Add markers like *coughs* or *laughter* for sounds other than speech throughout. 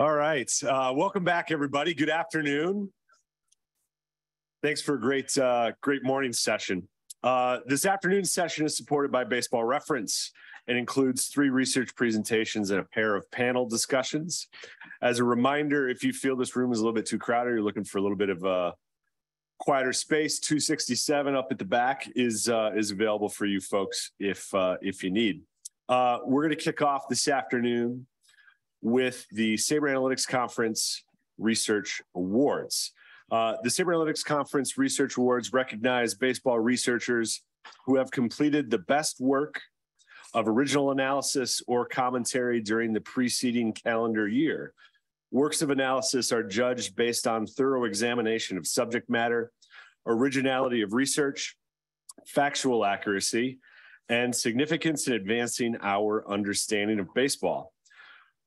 All right. Uh, welcome back, everybody. Good afternoon. Thanks for a great, uh, great morning session. Uh, this afternoon session is supported by Baseball Reference and includes three research presentations and a pair of panel discussions. As a reminder, if you feel this room is a little bit too crowded, you're looking for a little bit of a quieter space, 267 up at the back is, uh, is available for you folks if, uh, if you need. Uh, we're going to kick off this afternoon with the SABR Analytics Conference Research Awards. Uh, the SABR Analytics Conference Research Awards recognize baseball researchers who have completed the best work of original analysis or commentary during the preceding calendar year. Works of analysis are judged based on thorough examination of subject matter, originality of research, factual accuracy, and significance in advancing our understanding of baseball.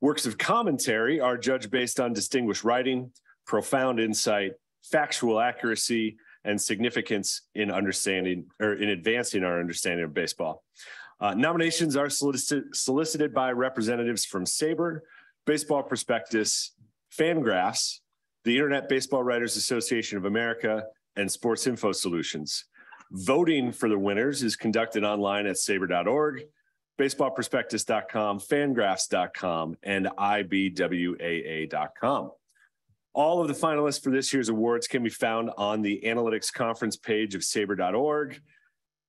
Works of commentary are judged based on distinguished writing, profound insight, factual accuracy, and significance in understanding or in advancing our understanding of baseball. Uh, nominations are solicited, solicited by representatives from SABR, Baseball Prospectus, FanGraphs, the Internet Baseball Writers Association of America, and Sports Info Solutions. Voting for the winners is conducted online at sabr.org, baseballprospectus.com, fangraphs.com, and ibwaa.com. All of the finalists for this year's awards can be found on the analytics conference page of sabr.org.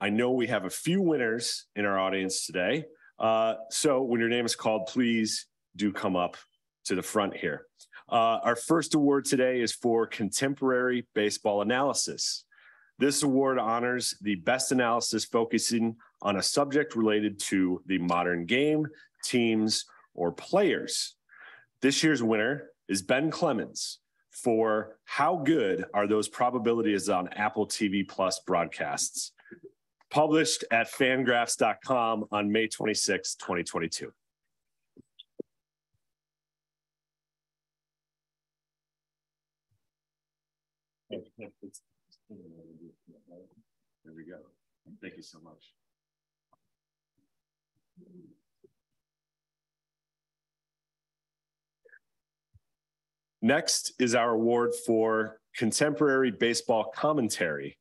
I know we have a few winners in our audience today. Uh, so when your name is called, please do come up to the front here. Uh, our first award today is for contemporary baseball analysis. This award honors the best analysis focusing on a subject related to the modern game, teams, or players. This year's winner is Ben Clemens for How Good Are Those Probabilities on Apple TV Plus Broadcasts, published at fangraphs.com on May 26, 2022. There we go. Thank you so much. Next is our award for contemporary baseball commentary.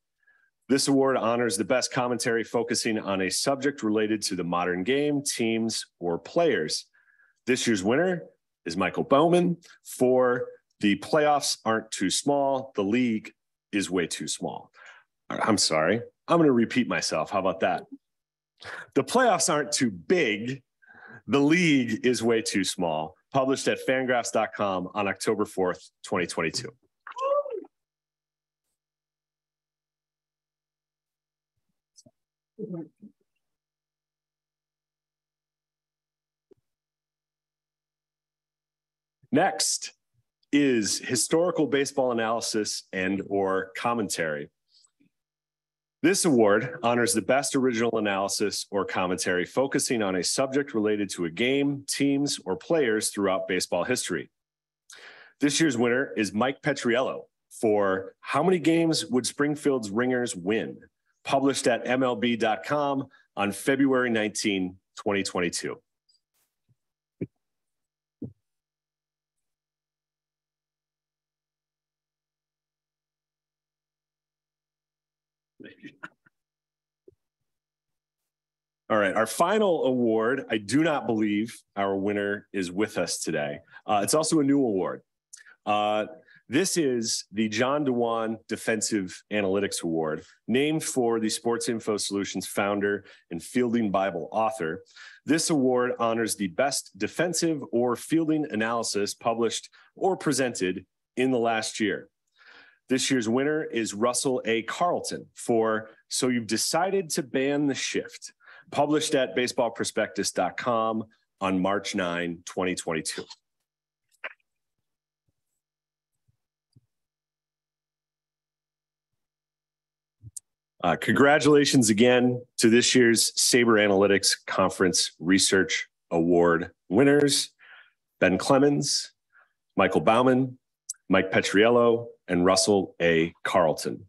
This award honors the best commentary focusing on a subject related to the modern game, teams, or players. This year's winner is Michael Baumann for The Playoffs Aren't Too Small, The League is Way Too Small. I'm sorry, I'm going to repeat myself. How about that? The playoffs aren't too big. The league is way too small. Published at fangraphs.com on October 4th, 2022. Next is historical baseball analysis and or commentary. This award honors the best original analysis or commentary focusing on a subject related to a game, teams, or players throughout baseball history. This year's winner is Mike Petriello for How Many Games Would Springfield's Ringers Win? Published at MLB.com on February 19, 2022. All right, our final award. I do not believe our winner is with us today. Uh, it's also a new award. Uh, this is the John Dewan Defensive Analytics Award, named for the Sports Info Solutions founder and Fielding Bible author. This award honors the best defensive or fielding analysis published or presented in the last year. This year's winner is Russell A. Carlton for So You've Decided to Ban the Shift published at baseballprospectus.com on March 9, 2022. Uh, congratulations again to this year's SABR Analytics Conference Research Award winners, Ben Clemens, Michael Baumann, Mike Petriello, and Russell A. Carlton.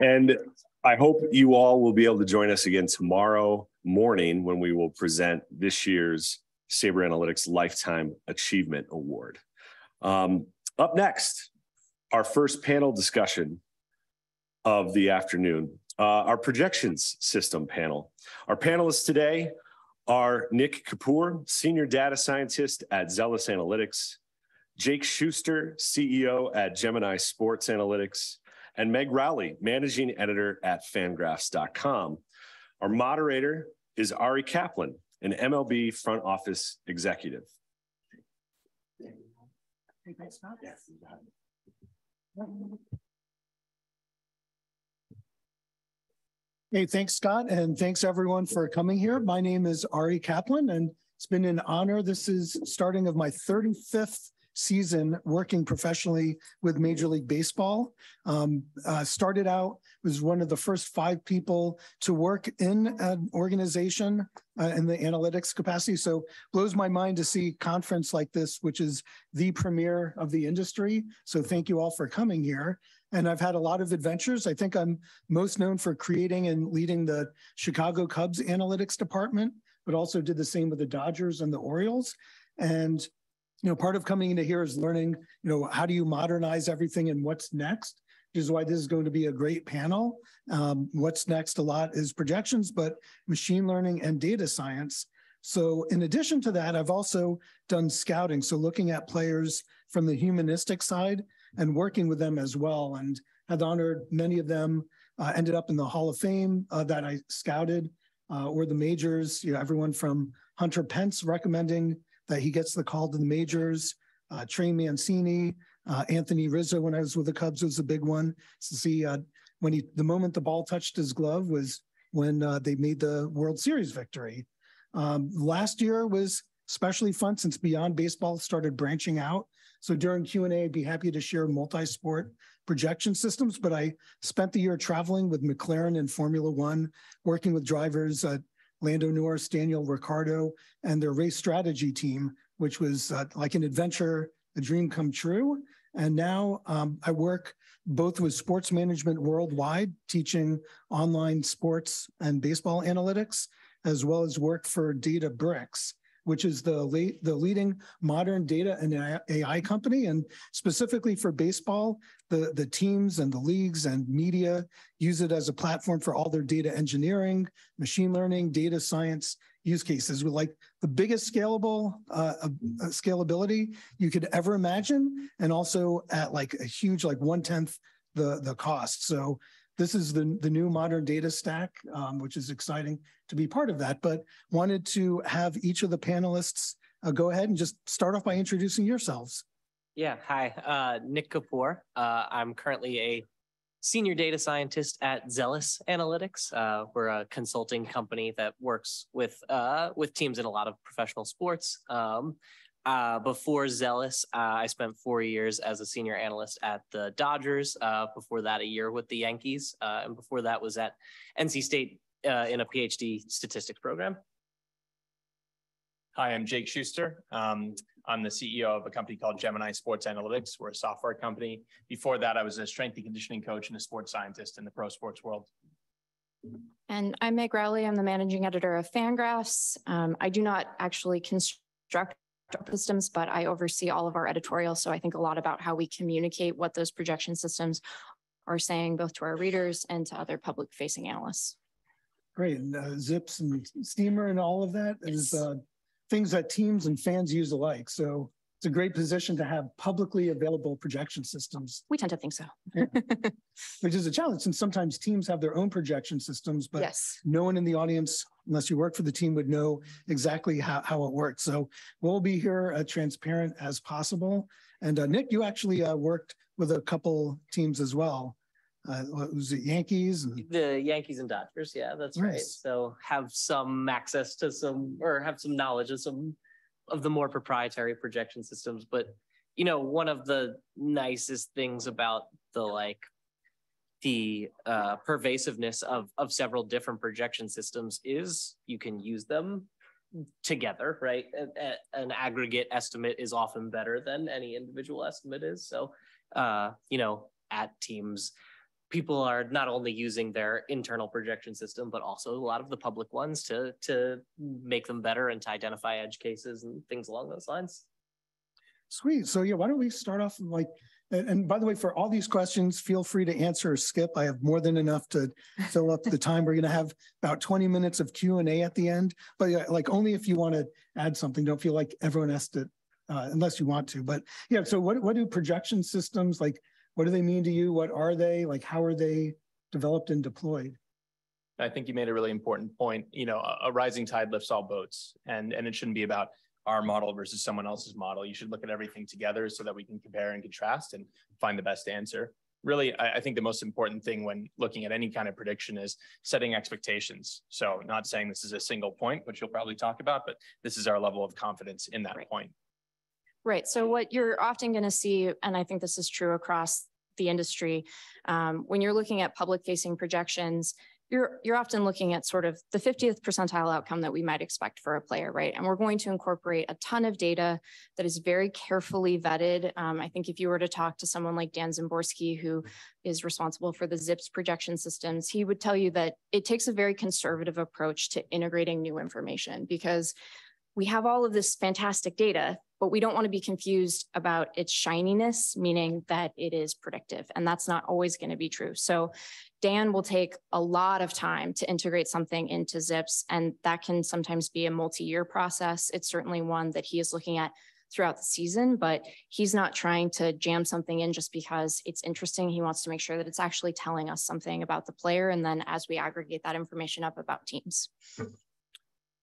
And I hope you all will be able to join us again tomorrow morning when we will present this year's SABR Analytics Lifetime Achievement Award. Um, up next, our first panel discussion of the afternoon, uh, our projections system panel. Our panelists today are Nick Kapur, Senior Data Scientist at Zelus Analytics, Jake Schuster, CEO at Gemini Sports Analytics, and Meg Rowley, Managing Editor at fangraphs.com. Our moderator is Ari Kaplan, an MLB front office executive. Hey, thanks, Scott, and thanks everyone for coming here. My name is Ari Kaplan, and it's been an honor. This is starting of my 35th season working professionally with Major League Baseball. Um, uh, started out was one of the first five people to work in an organization uh, in the analytics capacity. So blows my mind to see conference like this, which is the premier of the industry. So thank you all for coming here. And I've had a lot of adventures. I think I'm most known for creating and leading the Chicago Cubs analytics department, but also did the same with the Dodgers and the Orioles. And you know, part of coming into here is learning, you know, how do you modernize everything and what's next, which is why this is going to be a great panel. Um, what's next a lot is projections, but machine learning and data science. So in addition to that, I've also done scouting. So looking at players from the humanistic side and working with them as well. And had honored many of them uh, ended up in the Hall of Fame uh, that I scouted uh, or the majors, you know, everyone from Hunter Pence recommending that he gets the call to the majors. Uh, Trey Mancini, uh, Anthony Rizzo, when I was with the Cubs, was a big one to see uh, when he, the moment the ball touched his glove was when uh, they made the World Series victory. Um, last year was especially fun since Beyond Baseball started branching out. So during Q&A, I'd be happy to share multi-sport projection systems, but I spent the year traveling with McLaren and Formula One, working with drivers uh, Lando Norris, Daniel Ricciardo, and their race strategy team, which was uh, like an adventure, a dream come true. And now um, I work both with sports management worldwide, teaching online sports and baseball analytics, as well as work for Databricks, which is the late, the leading modern data and AI company. And specifically for baseball, the, the teams and the leagues and media use it as a platform for all their data engineering, machine learning, data science use cases with like the biggest scalable uh, uh, scalability you could ever imagine, and also at like a huge like one tenth the the cost. So this is the, the new modern data stack, um, which is exciting to be part of that, but wanted to have each of the panelists uh, go ahead and just start off by introducing yourselves. Yeah, hi, uh, Nick Kapur. Uh, I'm currently a senior data scientist at Zelus Analytics. Uh, we're a consulting company that works with uh, with teams in a lot of professional sports. Um, uh, before Zelus, uh, I spent four years as a senior analyst at the Dodgers. Before that, a year with the Yankees, and before that was at NC State in a PhD statistics program. Hi, I'm Jake Schuster. Um, I'm the CEO of a company called Gemini Sports Analytics. We're a software company. Before that, I was a strength and conditioning coach and a sports scientist in the pro sports world. And I'm Meg Rowley. I'm the managing editor of FanGraphs. Um, I do not actually construct systems, but I oversee all of our editorial. So I think a lot about how we communicate what those projection systems are saying, both to our readers and to other public facing analysts. Great. And uh, ZiPS and Steamer and all of that is uh, things that teams and fans use alike. So it's a great position to have publicly available projection systems. We tend to think so. yeah. *laughs* Which is a challenge since sometimes teams have their own projection systems, but yes. no one in the audience, unless you work for the team, would know exactly how, how it works. So we'll be here uh, transparent as possible. And uh, Nick, you actually uh, worked with a couple teams as well. Uh, was it Yankees? And... The Yankees and Dodgers. Yeah, that's nice. right. So have some access to some, or have some knowledge of some of the more proprietary projection systems. But you know, one of the nicest things about the like the uh, pervasiveness of of several different projection systems is you can use them together, right? An, an aggregate estimate is often better than any individual estimate is. So, uh, you know, at teams people are not only using their internal projection system, but also a lot of the public ones to to make them better and to identify edge cases and things along those lines. Sweet. So yeah, why don't we start off like, and, by the way, for all these questions, feel free to answer or skip. I have more than enough to fill up the time. We're going to have about 20 minutes of Q and A at the end, but yeah, like only if you want to add something. Don't feel like everyone has to, uh, unless you want to. But yeah, so what what do projection systems like? What do they mean to you? What are they like? How are they developed and deployed? I think you made a really important point. You know, a, a rising tide lifts all boats, and and it shouldn't be about our model versus someone else's model. You should look at everything together so that we can compare and contrast and find the best answer. Really, I, I, think the most important thing when looking at any kind of prediction is setting expectations. So, not saying this is a single point, which you'll probably talk about, but this is our level of confidence in that right. point. Right. So, what you're often going to see, and I think this is true across the industry, um, when you're looking at public facing projections, you're you're often looking at sort of the 50th percentile outcome that we might expect for a player, right? And we're going to incorporate a ton of data that is very carefully vetted. Um, I think if you were to talk to someone like Dan Szymborski, who is responsible for the ZiPS projection systems, he would tell you that it takes a very conservative approach to integrating new information because we have all of this fantastic data, but we don't want to be confused about its shininess, meaning that it is predictive. And that's not always going to be true. So Dan will take a lot of time to integrate something into ZiPS, and that can sometimes be a multi-year process. It's certainly one that he is looking at throughout the season, but he's not trying to jam something in just because it's interesting. He wants to make sure that it's actually telling us something about the player. And then as we aggregate that information up about teams. Mm-hmm.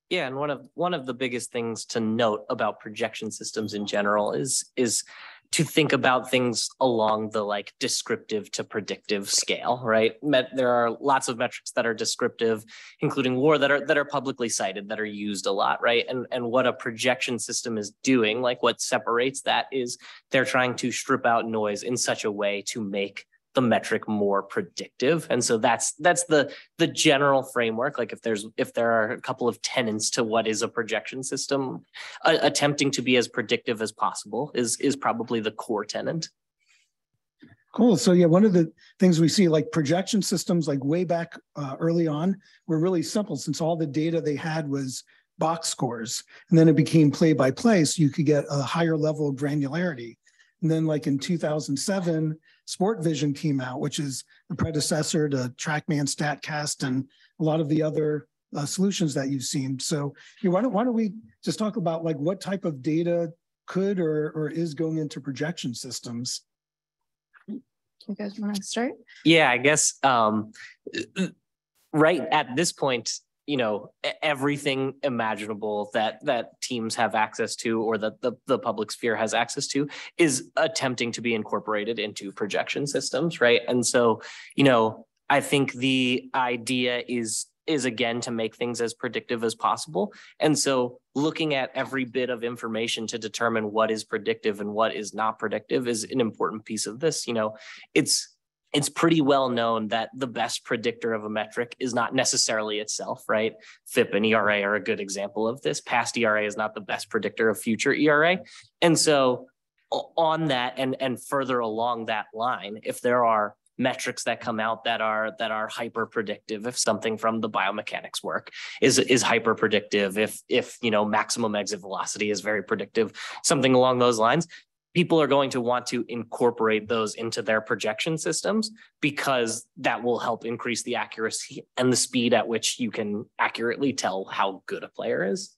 Yeah, and one of one of the biggest things to note about projection systems in general is is to think about things along the like descriptive to predictive scale, right? Met, there are lots of metrics that are descriptive, including WAR that are that are publicly cited that are used a lot, right? And and what a projection system is doing, like what separates that is they're trying to strip out noise in such a way to make the metric more predictive and so that's that's the the general framework like if there's if there are a couple of tenants to what is a projection system attempting to be as predictive as possible is is probably the core tenant Cool. So yeah, one of the things we see like projection systems like way back uh, early on were really simple since all the data they had was box scores and then it became play by play so you could get a higher level of granularity. And then like in 2007, Sportvision came out, which is the predecessor to TrackMan StatCast and a lot of the other uh, solutions that you've seen. So you know, why, don't, why don't we just talk about like what type of data could or, or is going into projection systems? You guys want to start? Yeah, I guess um, right at this point, you know everything imaginable that that teams have access to or that the, the public sphere has access to is attempting to be incorporated into projection systems right? And so you know i think the idea is is again to make things as predictive as possible. And so looking at every bit of information to determine what is predictive and what is not predictive is an important piece of this you know. It's it's pretty well known that the best predictor of a metric is not necessarily itself, right? FIP and ERA are a good example of this. Past ERA is not the best predictor of future ERA. And so on that and and further along that line, if there are metrics that come out that are that are hyper predictive if something from the biomechanics work is is hyper predictive if if you know maximum exit velocity is very predictive something along those lines people are going to want to incorporate those into their projection systems because that will help increase the accuracy and the speed at which you can accurately tell how good a player is.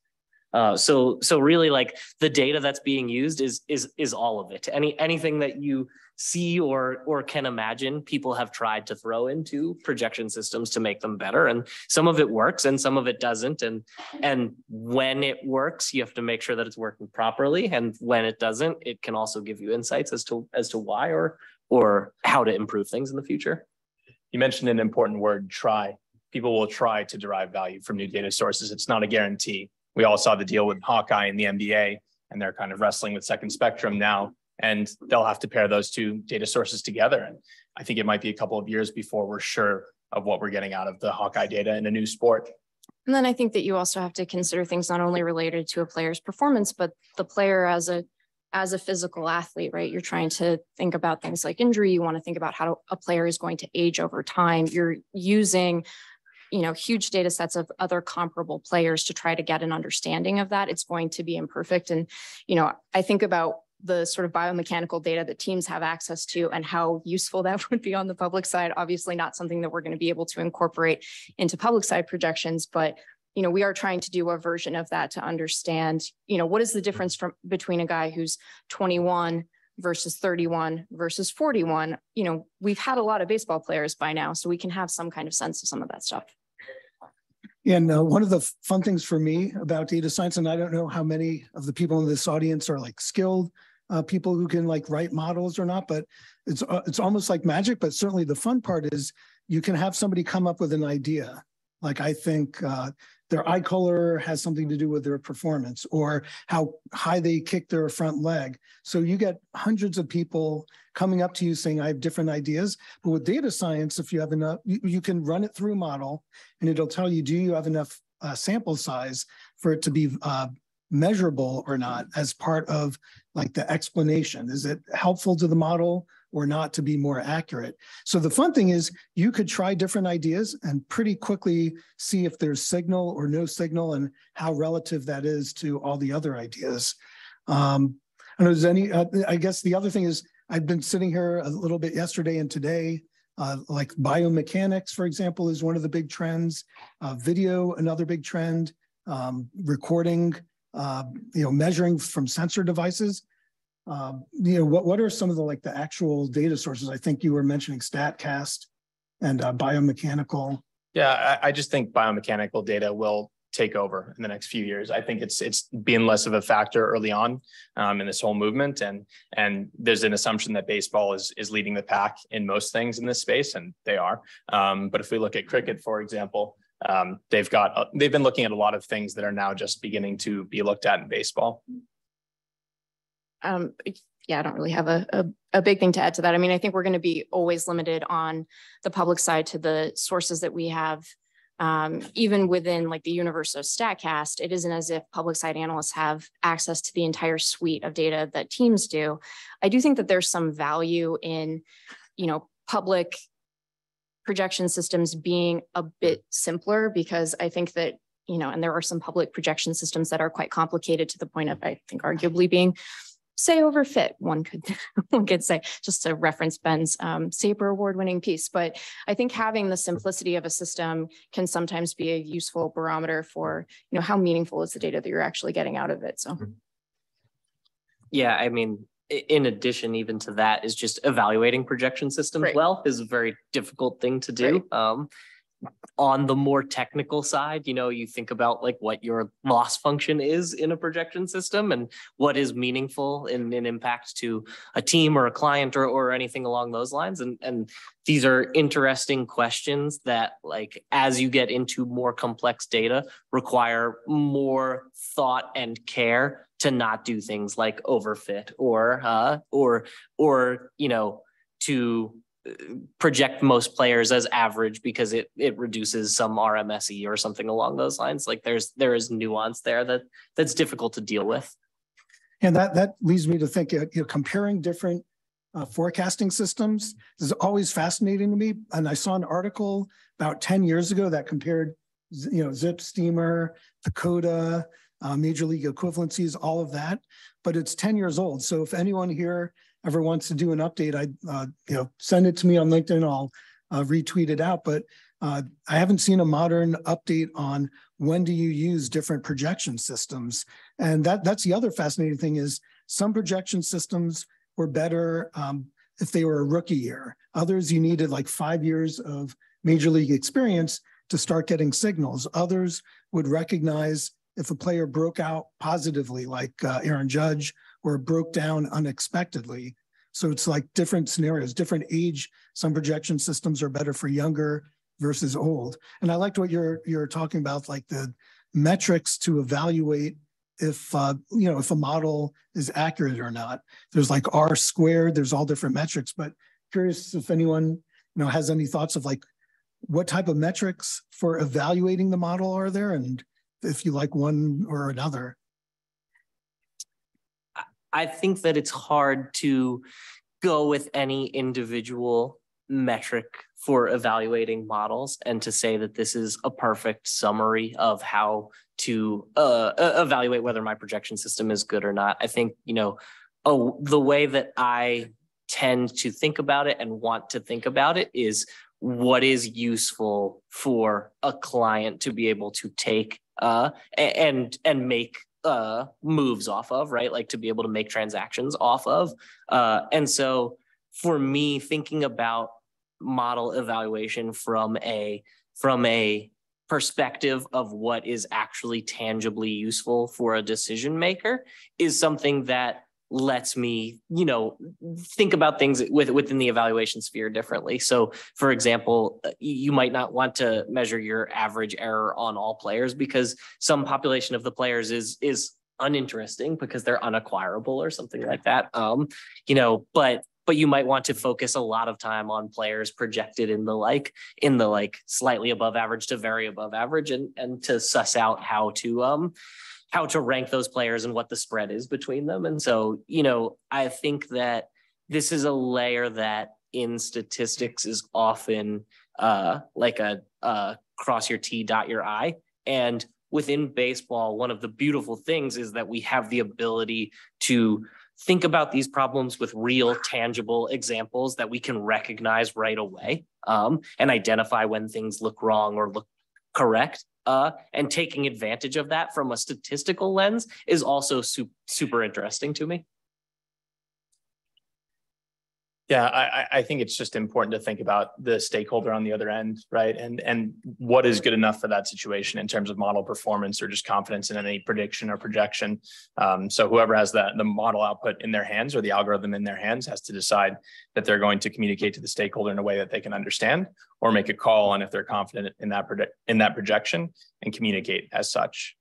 Uh, so so really like the data that's being used is is is all of it. Any anything that you see or or can imagine, people have tried to throw into projection systems to make them better, and some of it works and some of it doesn't. And and when it works, you have to make sure that it's working properly. And when it doesn't, it can also give you insights as to as to why or or how to improve things in the future. You mentioned an important word, try. People will try to derive value from new data sources. It's not a guarantee we all saw the deal with Hawkeye and the NBA, and they're kind of wrestling with Second Spectrum now, and they'll have to pair those two data sources together. And I think it might be a couple of years before we're sure of what we're getting out of the Hawkeye data in a new sport. And then I think that you also have to consider things not only related to a player's performance, but the player as a as a physical athlete, right, you're trying to think about things like injury. You want to think about how a player is going to age over time. You're using, you know, huge data sets of other comparable players to try to get an understanding of that. It's going to be imperfect. And, you know, I think about the sort of biomechanical data that teams have access to and how useful *laughs* that would be on the public side. Obviously not something that we're going to be able to incorporate into public side projections, but you know, we are trying to do a version of that to understand, you know, what is the difference from between a guy who's 21 versus 31 versus 41. You know, we've had a lot of baseball players by now, so we can have some kind of sense of some of that stuff. And uh, one of the fun things for me about data science, and I don't know how many of the people in this audience are like skilled uh, people who can like write models or not, but it's uh, it's almost like magic. But certainly the fun part is you can have somebody come up with an idea. Like I think uh, their eye color has something to do with their performance or how high they kick their front leg. So you get hundreds of people coming up to you saying, I have different ideas. But with data science, if you have enough, you, you can run it through model and it'll tell you, do you have enough uh, sample size for it to be uh, measurable or not as part of like the explanation? Is it helpful to the model or not to be more accurate? So the fun thing is you could try different ideas and pretty quickly see if there's signal or no signal and how relative that is to all the other ideas. Um, and there's any, uh, I guess the other thing is I've been sitting here a little bit yesterday and today uh, like biomechanics, for example, is one of the big trends. Uh, video, another big trend. Um, recording uh, you know, measuring from sensor devices. Um, you know, what, what are some of the like the actual data sources? I think you were mentioning StatCast and uh, biomechanical. Yeah, I, I just think biomechanical data will take over in the next few years. I think it's it's being less of a factor early on um, in this whole movement, and and there's an assumption that baseball is is leading the pack in most things in this space, and they are. Um, but if we look at cricket, for example, um, they've got uh, they've been looking at a lot of things that are now just beginning to be looked at in baseball. Um, yeah, I don't really have a, a, a big thing to add to that. I mean, I think we're going to be always limited on the public side to the sources that we have. Um, even within like the universe of StatCast, it isn't as if public side analysts have access to the entire suite of data that teams do. I do think that there's some value in, you know, public projection systems being a bit simpler because I think that, you know, and there are some public projection systems that are quite complicated to the point of, I think, arguably being say overfit one could *laughs* one could say just to reference ben's um, SABR award winning piece but i think having the simplicity of a system can sometimes be a useful barometer for you know how meaningful is the data that you're actually getting out of it so. Yeah i mean in addition even to that is just evaluating projection systems Right. well is a very difficult thing to do um on the more technical side you know you think about like what your loss function is in a projection system and what is meaningful in an impact to a team or a client or or anything along those lines. And and these are interesting questions that like as you get into more complex data require more thought and care to not do things like overfit or uh or or you know to project most players as average because it it reduces some RMSE or something along those lines like there's there is nuance there that that's difficult to deal with And that, that leads me to think, you know, comparing different uh, forecasting systems is always fascinating to me. And I saw an article about 10 years ago that compared, you know, Zip, Steamer, PECOTA, uh, Major League equivalencies, all of that. But it's 10 years old. So if anyone here ever wants to do an update, I, uh, you know, send it to me on LinkedIn. I'll uh, retweet it out. But uh, I haven't seen a modern update on when do you use different projection systems. And that that's the other fascinating thing is some projection systems were better um, if they were a rookie year. Others you needed like five years of major league experience to start getting signals. Others would recognize if a player broke out positively, like uh, Aaron Judge, or broke down unexpectedly. So it's like different scenarios, different age. Some projection systems are better for younger versus old. And I liked what you're you're talking about, like the metrics to evaluate if uh, you know if a model is accurate or not. There's like R squared. There's all different metrics. But curious if anyone you know has any thoughts of like what type of metrics for evaluating the model are there, and if you like one or another. I think that it's hard to go with any individual metric for evaluating models and to say that this is a perfect summary of how to uh, evaluate whether my projection system is good or not. I think, you know, oh, the way that I tend to think about it and want to think about it is what is useful for a client to be able to take uh, and and make uh, moves off of, right? Like to be able to make transactions off of. Uh, and so for me, thinking about model evaluation from a from a perspective of what is actually tangibly useful for a decision maker is something that lets me you know think about things with, within the evaluation sphere differently. So for example uh, you might not want to measure your average error on all players because some population of the players is is uninteresting because they're unacquirable or something like that um you know but but you might want to focus a lot of time on players projected in the like in the like slightly above average to very above average and and to suss out how to um how to rank those players and what the spread is between them. And so you know i think that this is a layer that in statistics is often uh like a uh cross your t dot your i. And within baseball one of the beautiful things is that we have the ability to think about these problems with real tangible examples that we can recognize right away um, and identify when things look wrong or look correct uh, and taking advantage of that from a statistical lens is also su- super interesting to me yeah, I, I think it's just important to think about the stakeholder on the other end, right? And and what is good enough for that situation in terms of model performance or just confidence in any prediction or projection. Um, so whoever has the the model output in their hands or the algorithm in their hands has to decide that they're going to communicate to the stakeholder in a way that they can understand, or make a call on if they're confident in that in that projection and communicate as such.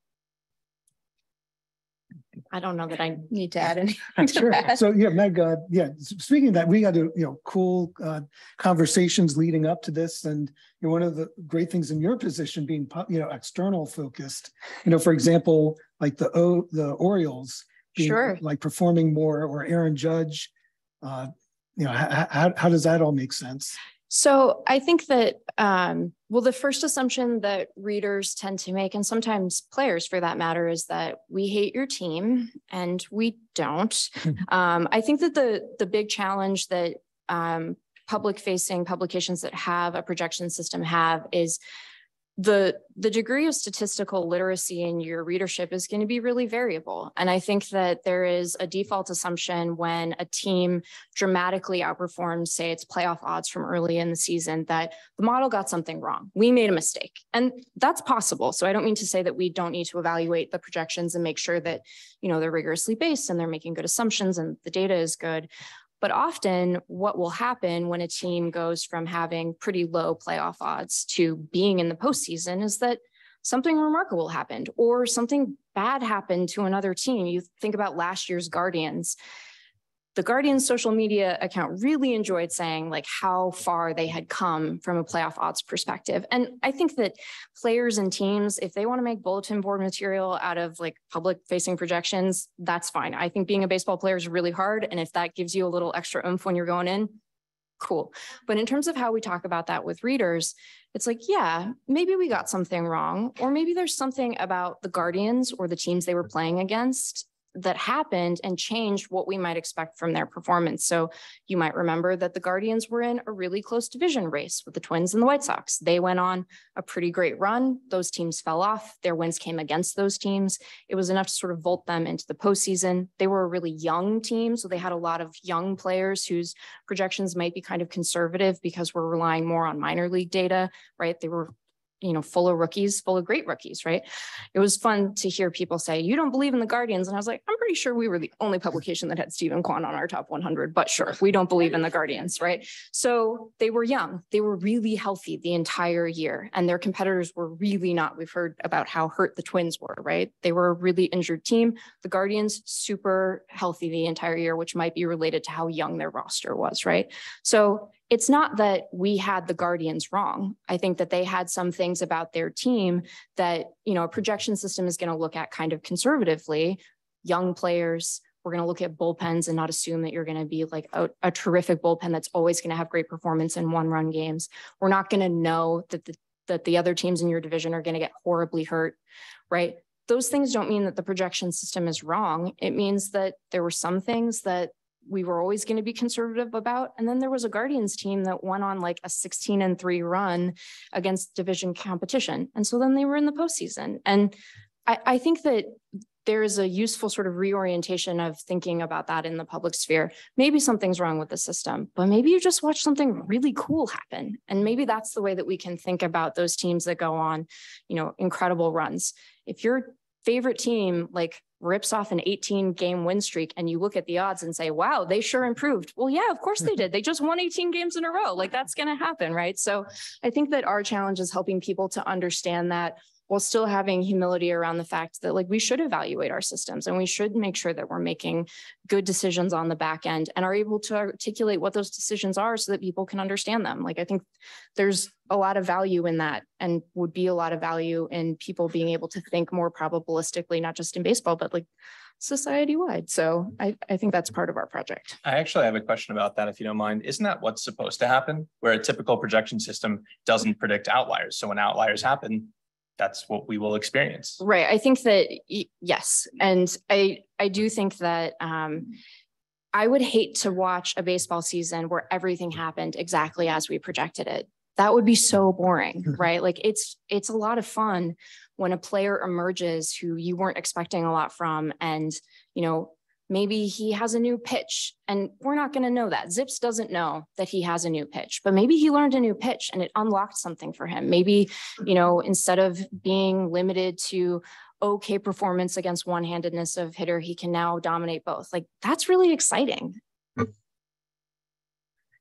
I don't know that I *laughs* need to add *laughs* anything. to Sure. that. So yeah, Meg, uh, yeah, speaking of that, we had a, you know, cool uh conversations leading up to this and you know, one of the great things in your position being, po- you know, external focused, you know, for example, like the O, the Orioles. being, Sure. Like performing more or Aaron Judge, uh, you know, how, how, how does that all make sense? So I think that, um, well, the first assumption that readers tend to make, and sometimes players for that matter, is that we hate your team and we don't. um, I think that the the big challenge that um, public facing publications that have a projection system have is the the degree of statistical literacy in your readership is going to be really variable. And i think that there is a default assumption when a team dramatically outperforms say its playoff odds from early in the season that the model got something wrong. We made a mistake. And that's possible. So i don't mean to say that we don't need to evaluate the projections and make sure that you know they're rigorously based and they're making good assumptions and the data is good but often, what will happen when a team goes from having pretty low playoff odds to being in the postseason is that something remarkable happened or something bad happened to another team. You think about last year's Guardians. The Guardians social media account really enjoyed saying like how far they had come from a playoff odds perspective. And I think that players and teams, if they want to make bulletin board material out of like public facing projections, that's fine. I think being a baseball player is really hard. And if that gives you a little extra oomph when you're going in, cool. But in terms of how we talk about that with readers, it's like, yeah, maybe we got something wrong, or maybe there's something about the Guardians or the teams they were playing against that happened and changed what we might expect from their performance. So you might remember that the Guardians were in a really close division race with the Twins and the White Sox. They went on a pretty great run. Those teams fell off. Their wins came against those teams. It was enough to sort of vault them into the postseason. They were a really young team, so they had a lot of young players whose projections might be kind of conservative because we're relying more on minor league data, right? They were you know, full of rookies, full of great rookies, right? It was fun to hear people say, you don't believe in the Guardians. And I was like, I'm pretty sure we were the only publication that had Steven Kwan on our top 100, but sure, we don't believe in the Guardians, right? So they were young. They were really healthy the entire year. And their competitors were really not. We've heard about how hurt the Twins were, right? They were a really injured team. The Guardians, super healthy the entire year, which might be related to how young their roster was, right? So it's not that we had the Guardians wrong. I think that they had some things about their team that, you know, a projection system is going to look at kind of conservatively. Young players, We're going to look at bullpens and not assume that you're going to be like a, a terrific bullpen that's always going to have great performance in one run games. We're not going to know that the, that the other teams in your division are going to get horribly hurt, right? Those things don't mean that the projection system is wrong. It means that there were some things that we were always going to be conservative about. And then there was a Guardians team that went on like a 16 and three run against division competition. And so then they were in the postseason. And I, I think that there is a useful sort of reorientation of thinking about that in the public sphere. Maybe something's wrong with the system, but maybe you just watch something really cool happen. And maybe that's the way that we can think about those teams that go on, you know, incredible runs. If your favorite team like rips off an 18 game win streak and you look at the odds and say, wow, they sure improved. Well, yeah, of course they did. They just won 18 games in a row. Like that's going to happen. Right. So I think that our challenge is helping people to understand that while still having humility around the fact that like we should evaluate our systems and we should make sure that we're making good decisions on the back end and are able to articulate what those decisions are so that people can understand them. Like I think there's a lot of value in that and would be a lot of value in people being able to think more probabilistically, not just in baseball, but like society wide. So I, I think that's part of our project. I actually have a question about that, if you don't mind. Isn't that what's supposed to happen? Where a typical projection system doesn't predict outliers. So when outliers happen, that's what we will experience. Right. I think that yes, and I I do think that um, I would hate to watch a baseball season where everything happened exactly as we projected it. That would be so boring, *laughs* right? Like it's it's a lot of fun when a player emerges who you weren't expecting a lot from, and you know maybe he has a new pitch and we're not going to know that. ZiPS doesn't know that he has a new pitch but maybe he learned a new pitch and it unlocked something for him. Maybe you know instead of being limited to okay performance against one-handedness of hitter he can now dominate both. Like that's really exciting.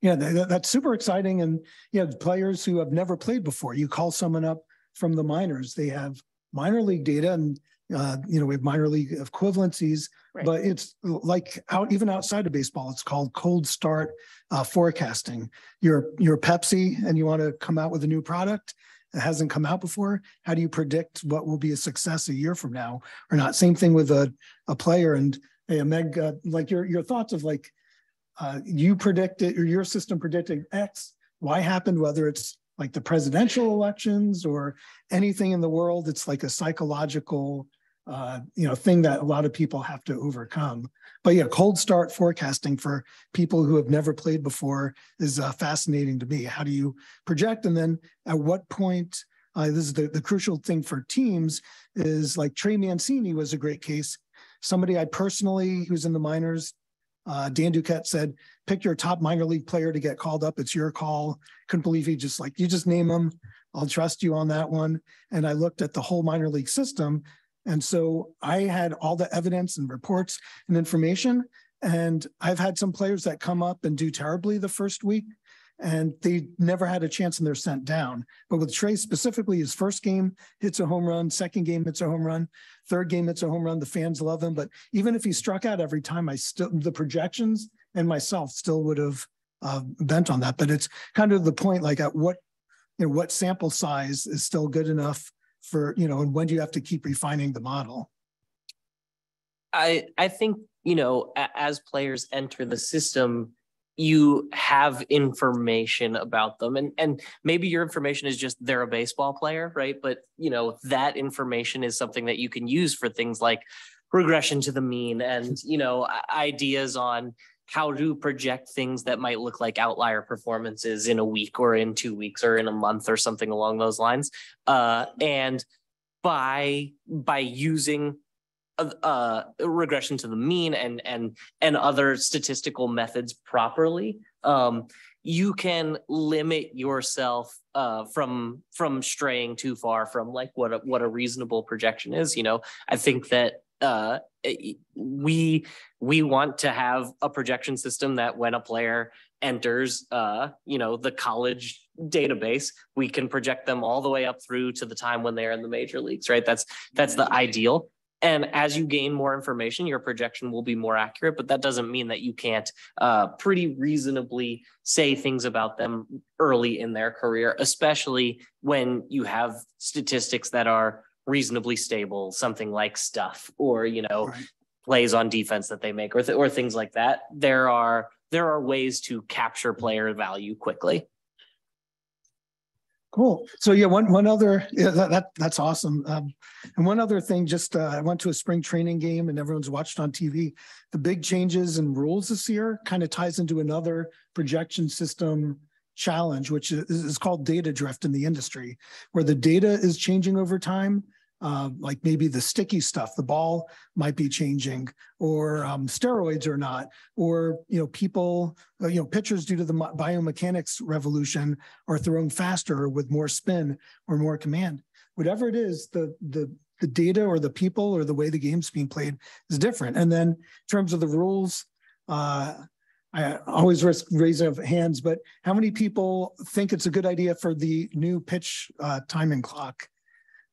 Yeah that's super exciting. And you know players who have never played before you call someone up from the minors they have minor league data and uh, you know, we have minor league equivalencies, right. but it's like out even outside of baseball, it's called cold start uh, forecasting. You're you're Pepsi and you want to come out with a new product that hasn't come out before. How do you predict what will be a success a year from now or not? Same thing with a a player and hey, Meg, uh, like your your thoughts of like uh, you predicted or your system predicted X, Y happened, whether it's like the presidential elections or anything in the world. It's like a psychological uh, you know, thing that a lot of people have to overcome. But yeah, cold start forecasting for people who have never played before is uh, fascinating to me. How do you project? And then at what point, uh, this is the, the crucial thing for teams is like Trey Mancini was a great case. Somebody I personally, who's in the minors, uh, Dan Duquette said, pick your top minor league player to get called up. It's your call. Couldn't believe he just like, you just name them. I'll trust you on that one. And I looked at the whole minor league system and so I had all the evidence and reports and information. And I've had some players that come up and do terribly the first week and they never had a chance and they're sent down. But with Trey specifically, his first game hits a home run, second game hits a home run, third game hits a home run. The fans love him. But even if he struck out every time, I still, the projections and myself still would have uh, bent on that. But it's kind of the point like at what, you know, what sample size is still good enough for, you know, and when do you have to keep refining the model? I I think, you know, as players enter the system, you have information about them and and maybe your information is just they're a baseball player right but you know that information is something that you can use for things like regression to the mean and you know ideas on how to project things that might look like outlier performances in a week or in two weeks or in a month or something along those lines. Uh, and by by using a, a, regression to the mean and and and other statistical methods properly, um, you can limit yourself uh, from from straying too far from like what a, what a reasonable projection is. You know, I think that uh, we we want to have a projection system that when a player enters uh, you know the college database we can project them all the way up through to the time when they're in the major leagues right? That's that's the ideal. And as you gain more information your projection will be more accurate but that doesn't mean that you can't uh, pretty reasonably say things about them early in their career especially when you have statistics that are reasonably stable, something like stuff, or, you know, right. plays on defense that they make or, th- or things like that. There are there are ways to capture player value quickly. Cool. So yeah, one one other yeah that, that that's awesome. Um, and one other thing, just uh, I went to a spring training game and everyone's watched on TV. The big changes in rules this year kind of ties into another projection system challenge, which is, is called data drift in the industry, where the data is changing over time uh, like maybe the sticky stuff, the ball might be changing, or um, steroids or not, or you know people, uh, you know pitchers due to the biomechanics revolution are throwing faster with more spin or more command. Whatever it is, the the the data or the people or the way the game's being played is different. And then in terms of the rules, uh, I always risk raising of hands, but how many people think it's a good idea for the new pitch uh, timing clock?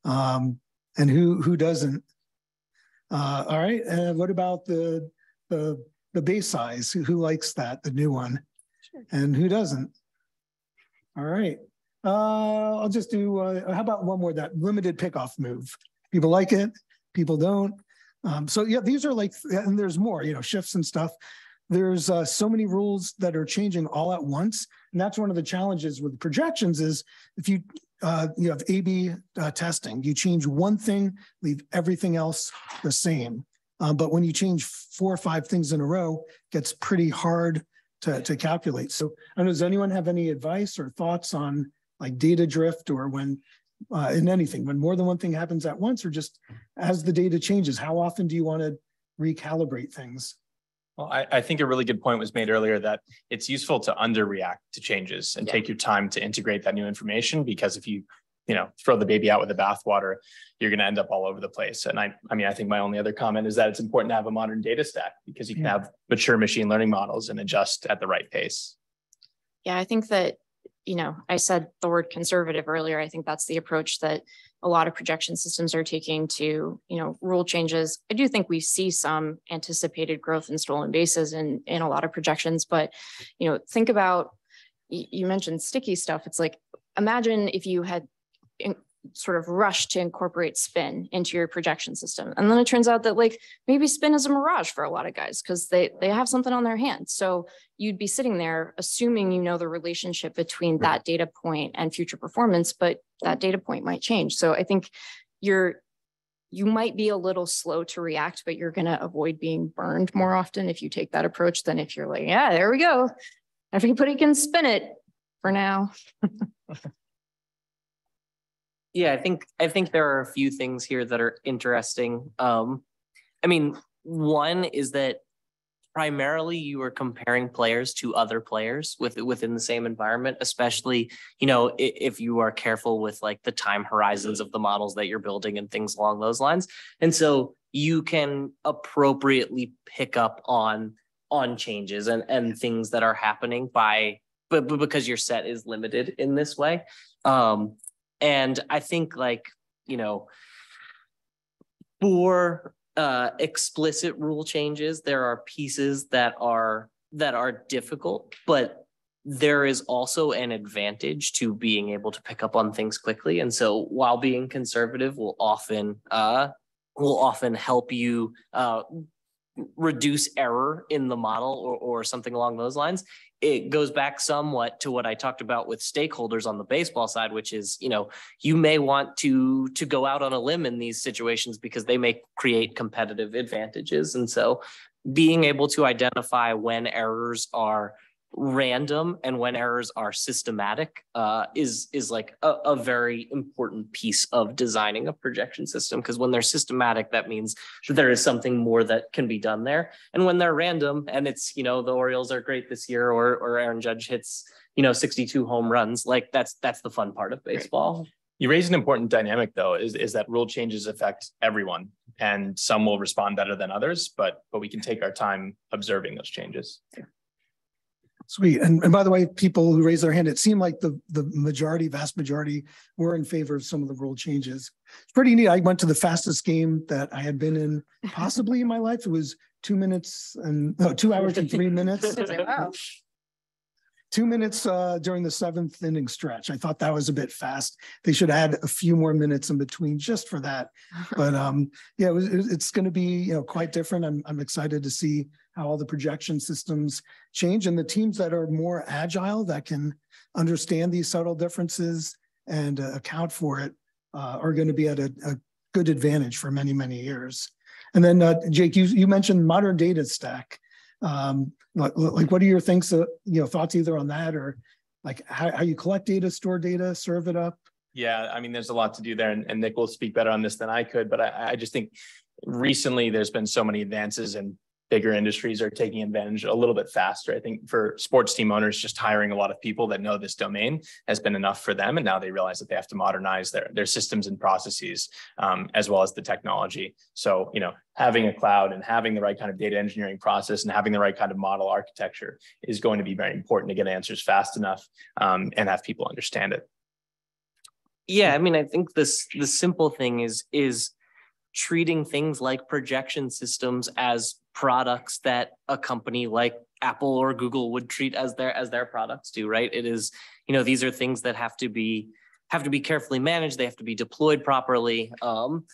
Um, and who who doesn't? Uh, all right. And what about the the the base size? Who, who likes that? The new one, sure. and who doesn't? All right. Uh, I'll just do. Uh, how about one more? That limited pickoff move. People like it. People don't. Um, so yeah, these are like, and there's more. You know, shifts and stuff. There's uh, so many rules that are changing all at once, and that's one of the challenges with projections. Is if you uh, you have A/B uh, testing. You change one thing, leave everything else the same. Uh, but when you change four or five things in a row, it gets pretty hard to, to calculate. So, I don't know, does anyone have any advice or thoughts on like data drift or when uh, in anything, when more than one thing happens at once, or just as the data changes, how often do you want to recalibrate things? Well, I, I, think a really good point was made earlier that it's useful to underreact to changes and yeah. take your time to integrate that new information because if you, you know, throw the baby out with the bathwater, you're going to end up all over the place. And I, I mean, I think my only other comment is that it's important to have a modern data stack because you can yeah. have mature machine learning models and adjust at the right pace. Yeah, I think that you know, I said the word conservative earlier. I think that's the approach that a lot of projection systems are taking to, you know, rule changes. I do think we see some anticipated growth in stolen bases in, in a lot of projections, but, you know, think about, you mentioned sticky stuff. It's like, imagine if you had sort of rush to incorporate spin into your projection system. And then it turns out that like maybe spin is a mirage for a lot of guys because they they have something on their hands. So you'd be sitting there assuming you know the relationship between that data point and future performance, but that data point might change. So I think you're you might be a little slow to react, but you're going to avoid being burned more often if you take that approach than if you're like, yeah, there we go. Everybody can spin it for now. *laughs* Yeah, I think I think there are a few things here that are interesting. Um, I mean, one is that primarily you are comparing players to other players with within the same environment especially you know if, if, you are careful with like the time horizons of the models that you're building and things along those lines and so you can appropriately pick up on on changes and and things that are happening by but, but because your set is limited in this way um and I think like, you know, for uh, explicit rule changes, there are pieces that are that are difficult, but there is also an advantage to being able to pick up on things quickly. And so while being conservative will often uh, will often help you uh, reduce error in the model or, or something along those lines it goes back somewhat to what I talked about with stakeholders on the baseball side, which is, you know, you may want to to go out on a limb in these situations because they may create competitive advantages. And so being able to identify when errors are random and when errors are systematic uh, is is like a, a, very important piece of designing a projection system. Because when they're systematic that means that there is something more that can be done there. And when they're random and it's you know the orioles are great this year or or aaron judge hits you know 62 home runs like that's that's the fun part of baseball. You raise an important dynamic though is, is that rule changes affect everyone and some will respond better than others but but we can take our time observing those changes. Yeah. Sweet. And, and by the way, people who raised their hand, it seemed like the, the majority, vast majority were in favor of some of the rule changes. It's pretty neat. I went to the fastest game that I had been in possibly in my life. It was two minutes and no, two hours and three minutes. *laughs* wow. two minutes uh, during the seventh inning stretch. I thought that was a bit fast. They should add a few more minutes in between just for that. *laughs* But um, yeah, it was, it's going to be you know quite different. I'm I'm excited to see how all the projection systems change and the teams that are more agile that can understand these subtle differences and uh, account for it uh, are going to be at a, a, good advantage for many many years. And then uh, Jake, you you mentioned modern data stack. Um, like, like, what are your things, uh, you know, thoughts either on that or like how, how you collect data, store data, serve it up? Yeah, I mean, there's a lot to do there, and, and Nick will speak better on this than I could. But I, I just think recently there's been so many advances in bigger industries are taking advantage a little bit faster. I think for sports team owners, just hiring a lot of people that know this domain has been enough for them. And now they realize that they have to modernize their, their systems and processes um, as well as the technology. So, you know, having a cloud and having the right kind of data engineering process and having the right kind of model architecture is going to be very important to get answers fast enough um, and have people understand it. Yeah, I mean, I think this the simple thing is is treating things like projection systems as products that a company like Apple or Google would treat as their as their products do, right? It is, you know, these are things that have to be have to be carefully managed. They have to be deployed properly. Um,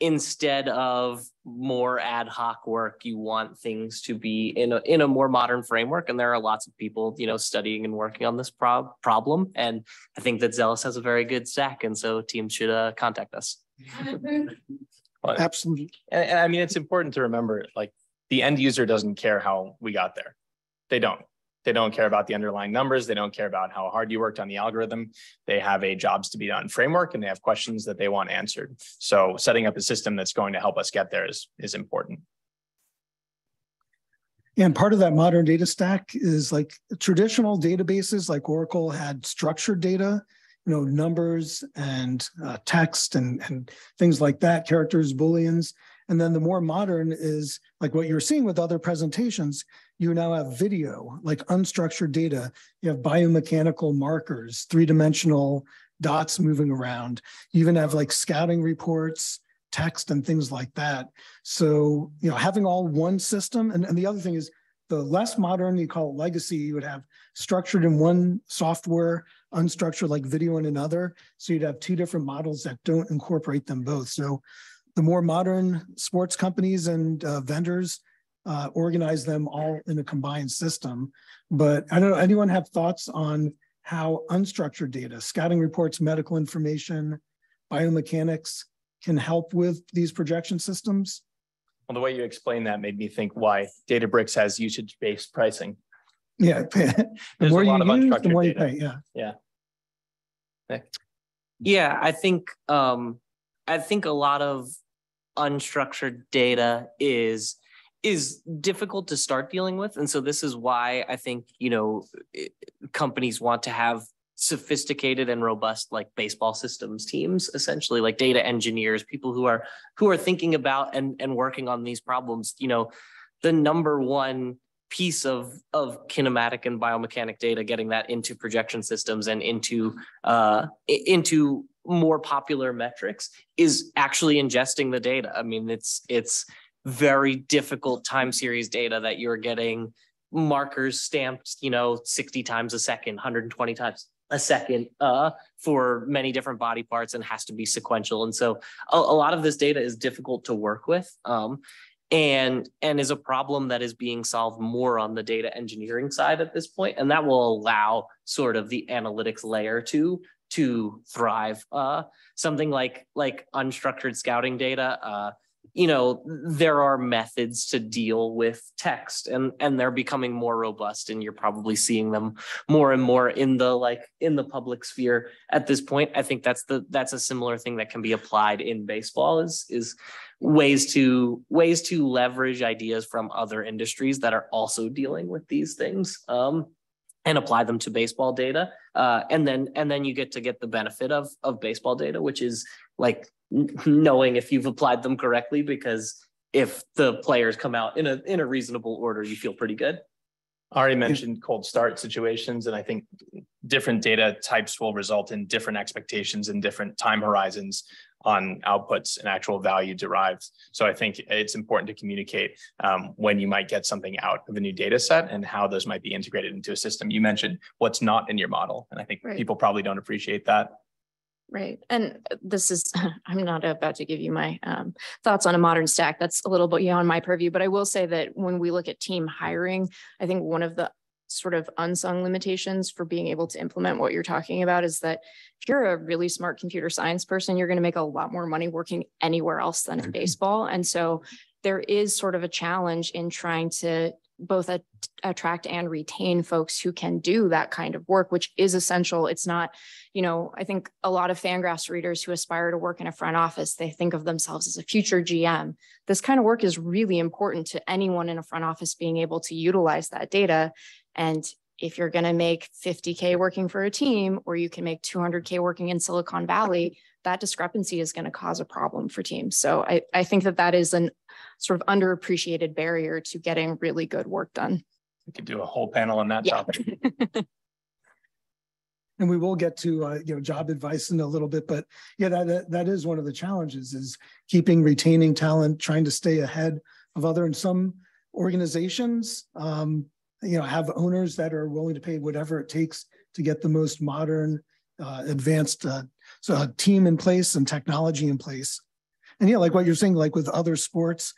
instead of more ad hoc work, you want things to be in a in a more modern framework. And there are lots of people, you know, studying and working on this prob- problem. And I think that Zelus has a very good stack, and so teams should uh, contact us. *laughs* Absolutely. And, and I mean, it's important to remember, like the end user doesn't care how we got there. They don't. They don't care about the underlying numbers. They don't care about how hard you worked on the algorithm. They have a jobs to be done framework and they have questions that they want answered. So setting up a system that's going to help us get there is, is important. And part of that modern data stack is like traditional databases like Oracle had structured data, you know, numbers and uh, text and, and things like that, characters, booleans. And then the more modern is like what you're seeing with other presentations, you now have video, like unstructured data. You have biomechanical markers, three-dimensional dots moving around. You even have like scouting reports, text and things like that. So, you know, having all one system, and, and the other thing is the less modern, you call it legacy, you would have structured in one software, unstructured like video in another. So you'd have two different models that don't incorporate them both. So the more modern sports companies and uh, vendors uh, organize them all in a combined system. But I don't know, anyone have thoughts on how unstructured data, scouting reports, medical information, biomechanics can help with these projection systems? Well, the way you explained that made me think why Databricks has usage-based pricing. Yeah, *laughs* the There's more a lot you of use, the unstructured more you data. pay, yeah. Yeah. Yeah, I think um, I think a lot of unstructured data is is difficult to start dealing with. And so this is why i think you know companies want to have sophisticated and robust like baseball systems teams essentially like data engineers people who are who are thinking about and and working on these problems. You know the number one piece of of kinematic and biomechanic data getting that into projection systems and into uh into more popular metrics is actually ingesting the data. I mean, it's it's very difficult time series data that you're getting markers stamped, you know, 60 times a second, 120 times a second uh, for many different body parts and has to be sequential. And so a, a lot of this data is difficult to work with. Um, and and is a problem that is being solved more on the data engineering side at this point and that will allow sort of the analytics layer to to thrive. Uh, something like like unstructured scouting data. Uh, you know, there are methods to deal with text, and and they're becoming more robust, and you're probably seeing them more and more in the like in the public sphere at this point. I think that's the that's a similar thing that can be applied in baseball. Is is ways to ways to leverage ideas from other industries that are also dealing with these things um, and apply them to baseball data uh, and then and then you get to get the benefit of of baseball data which is like n- knowing if you've applied them correctly because if the players come out in a in a reasonable order you feel pretty good. Ari mentioned cold start situations, and I think different data types will result in different expectations and different time horizons on outputs and actual value derived. So I think it's important to communicate um, when you might get something out of a new data set and how those might be integrated into a system. You mentioned what's not in your model, and I think Right. people probably don't appreciate that. Right. And this is, *laughs* I'm not about to give you my um, thoughts on a modern stack. That's a little bit beyond my purview, but I will say that when we look at team hiring, I think one of the sort of unsung limitations for being able to implement what you're talking about is that if you're a really smart computer science person, you're going to make a lot more money working anywhere else than in baseball. And so there is sort of a challenge in trying to both at- attract and retain folks who can do that kind of work, which is essential. It's not you know, I think a lot of Fangraphs readers who aspire to work in a front office, they think of themselves as a future GM. This kind of work is really important to anyone in a front office being able to utilize that data. And if you're going to make 50K working for a team, or you can make 200K working in Silicon Valley, that discrepancy is going to cause a problem for teams. So I, I think that that is an sort of underappreciated barrier to getting really good work done. We could do a whole panel on that Yeah. topic. *laughs* And we will get to, uh, you know, job advice in a little bit, but yeah, that- that, that is one of the challenges is keeping, retaining talent, trying to stay ahead of other, and some organizations, um, you know, have owners that are willing to pay whatever it takes to get the most modern, uh, advanced, uh, so a team in place and technology in place. And yeah, like what you're saying, like with other sports,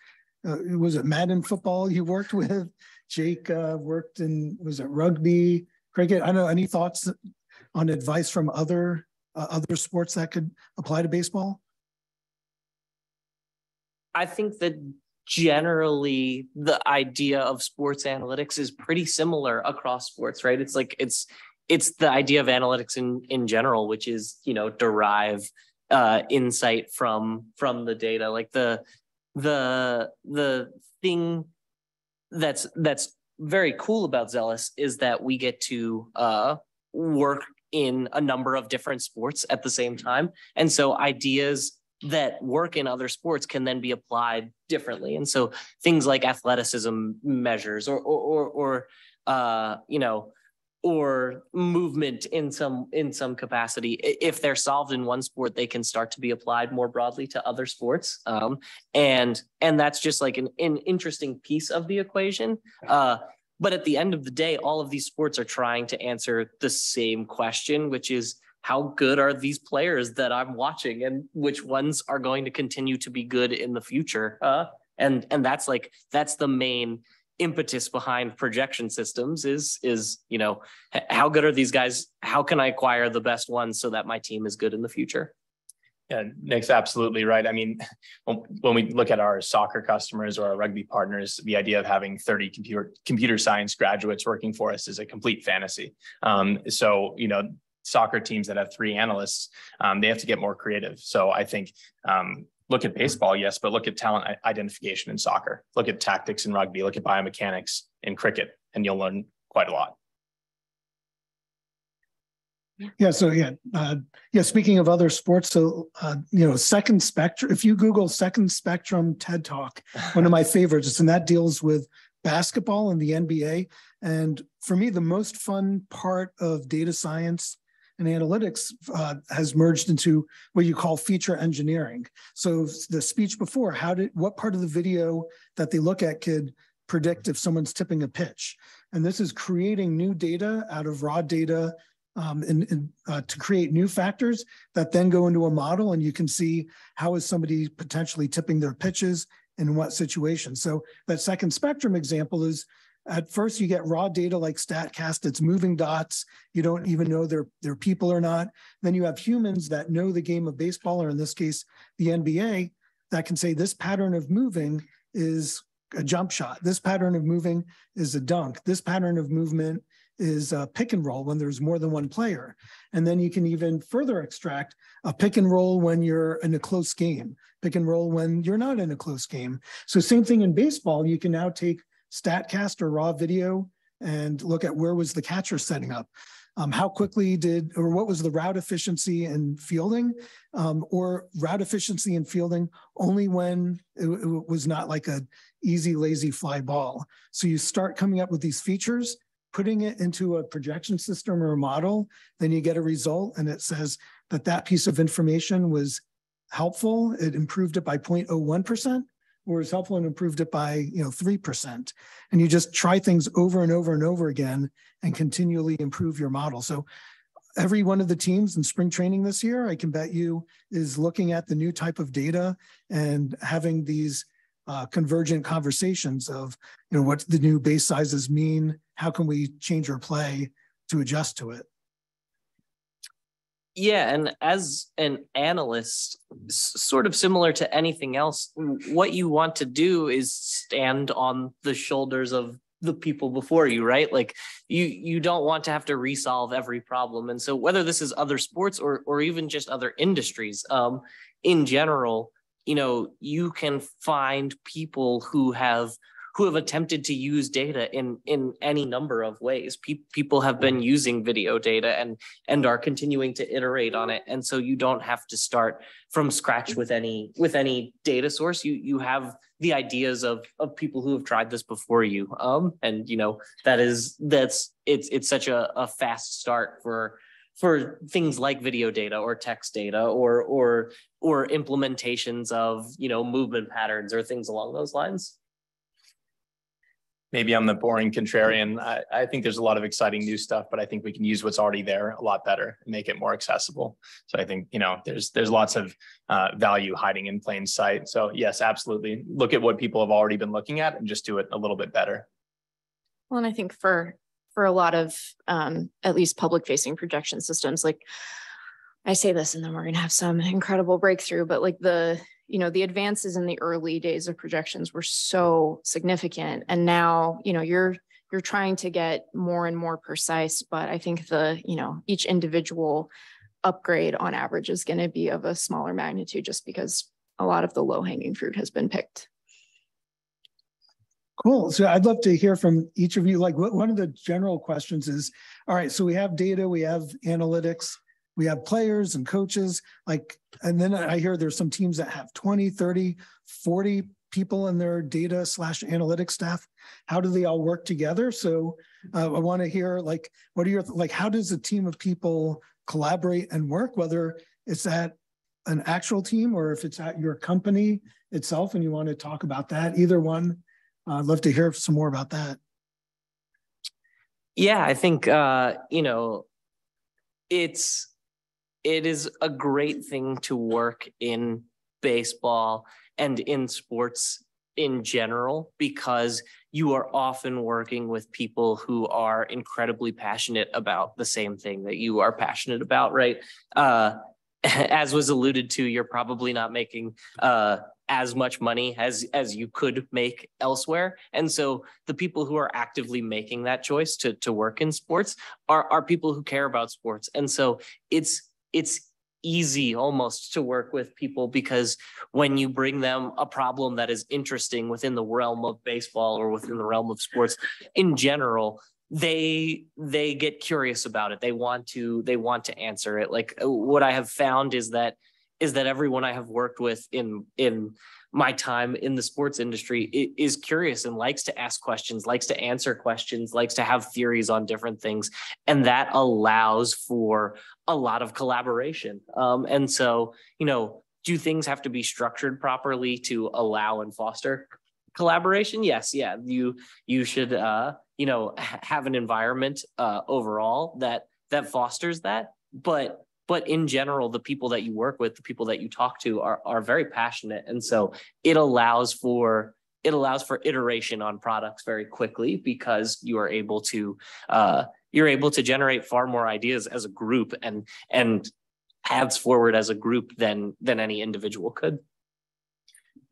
uh, was it Madden football you worked with? *laughs* Jake, uh, worked in, was it rugby, cricket? I don't know, any thoughts on advice from other, uh, other sports that could apply to baseball? I think that generally the idea of sports analytics is pretty similar across sports, right? It's like it's it's the idea of analytics in in general, which is you know derive uh, insight from from the data. Like the the the thing that's that's very cool about Zelus is that we get to uh, work in a number of different sports at the same time, and so ideas that work in other sports can then be applied differently. And so things like athleticism measures or or or, or uh, you know, or movement in some in some capacity, if they're solved in one sport, they can start to be applied more broadly to other sports. Um, and and that's just like an, an interesting piece of the equation. Uh, but at the end of the day, all of these sports are trying to answer the same question, which is how good are these players that I'm watching and which ones are going to continue to be good in the future? Uh, and and that's like that's the main impetus behind projection systems is is you know how good are these guys how can i acquire the best ones so that my team is good in the future Yeah, Nick's absolutely right. I mean, when, we look at our soccer customers or our rugby partners, the idea of having 30 computer computer science graduates working for us is a complete fantasy. Um, so, you know, soccer teams that have three analysts, um, they have to get more creative. So I think um, look at baseball, yes, but look at talent identification in soccer. Look at tactics in rugby. Look at biomechanics in cricket, and you'll learn quite a lot. Yeah, so yeah, uh, yeah, speaking of other sports, so, uh, you know, Second Spectrum, if you Google Second Spectrum TED Talk, one of my *laughs* favorites, and that deals with basketball and the NBA. And for me, the most fun part of data science and analytics uh, has merged into what you call feature engineering. So the speech before, how did, what part of the video that they look at could predict if someone's tipping a pitch? And this is creating new data out of raw data um, and, uh, to create new factors that then go into a model and you can see how is somebody potentially tipping their pitches in what situation. So that second spectrum example is at first you get raw data like StatCast, it's moving dots. You don't even know they're, they're people or not. Then you have humans that know the game of baseball, or in this case, the NBA, that can say this pattern of moving is a jump shot. This pattern of moving is a dunk. This pattern of movement is a pick and roll when there's more than one player. And then you can even further extract a pick and roll when you're in a close game, pick and roll when you're not in a close game. So same thing in baseball, you can now take StatCast or raw video and look at where was the catcher setting up. Um, how quickly did, or what was the route efficiency in fielding, um, or route efficiency in fielding only when it, it was not like a easy, lazy fly ball. So you start coming up with these features putting it into a projection system or a model, then you get a result and it says that that piece of information was helpful, it improved it by 0.01%, or is helpful and improved it by, you know, 3%. And you just try things over and over and over again and continually improve your model. So every one of the teams in spring training this year, I can bet you is looking at the new type of data and having these uh, convergent conversations of, you know, what the new base sizes mean? How can we change our play to adjust to it? Yeah, and as an analyst, sort of similar to anything else, what you want to do is stand on the shoulders of the people before you, right? Like you you don't want to have to resolve every problem. And so whether this is other sports or or even just other industries, um, in general, you know, you can find people who have who have attempted to use data in in any number of ways. Pe- people have been using video data and and are continuing to iterate on it, and so you don't have to start from scratch with any with any data source. You you have the ideas of of people who have tried this before you, um, and you know that is that's it's it's such a, a fast start for for things like video data or text data or or or implementations of you know movement patterns or things along those lines maybe I'm the boring contrarian. I, I, think there's a lot of exciting new stuff, but I think we can use what's already there a lot better and make it more accessible. So I think you know there's there's lots of uh, value hiding in plain sight. So yes, absolutely, look at what people have already been looking at and just do it a little bit better. Well, and I think for for a lot of um, at least public facing projection systems, like I say this, and then we're going to have some incredible breakthrough, but like the you know the advances in the early days of projections were so significant and now you know you're you're trying to get more and more precise but i think the you know each individual upgrade on average is going to be of a smaller magnitude just because a lot of the low hanging fruit has been picked Cool. So I'd love to hear from each of you. Like, one of the general questions is, all right, so we have data, we have analytics, we have players and coaches like and then i hear there's some teams that have 20 30 40 people in their data slash analytics staff. How do they all work together? So uh, i want to hear like what are your like how does a team of people collaborate and work whether it's at an actual team or if it's at your company itself and you want to talk about that? Either one. Uh, i'd love to hear some more about that. Yeah i think uh you know it's it is a great thing to work in baseball and in sports in general because you are often working with people who are incredibly passionate about the same thing that you are passionate about right? Uh, *laughs* as was alluded to you're probably not making uh, as much money as as you could make elsewhere. And so the people who are actively making that choice to to work in sports are are people who care about sports. And so it's it's easy almost to work with people because when you bring them a problem that is interesting within the realm of baseball or within the realm of sports in general they they get curious about it. They want to they want to answer it. Like uh, what i have found is that is that everyone i have worked with in in my time in the sports industry is curious and likes to ask questions, likes to answer questions, likes to have theories on different things. And that allows for a lot of collaboration. Um, and so, you know, do things have to be structured properly to allow and foster collaboration? Yes. Yeah. You, you should, uh, you know, have an environment uh, overall that, that fosters that. But but in general the people that you work with the people that you talk to are, are very passionate. And so it allows for it allows for iteration on products very quickly because you are able to uh, you're able to generate far more ideas as a group and and paths forward as a group than than any individual could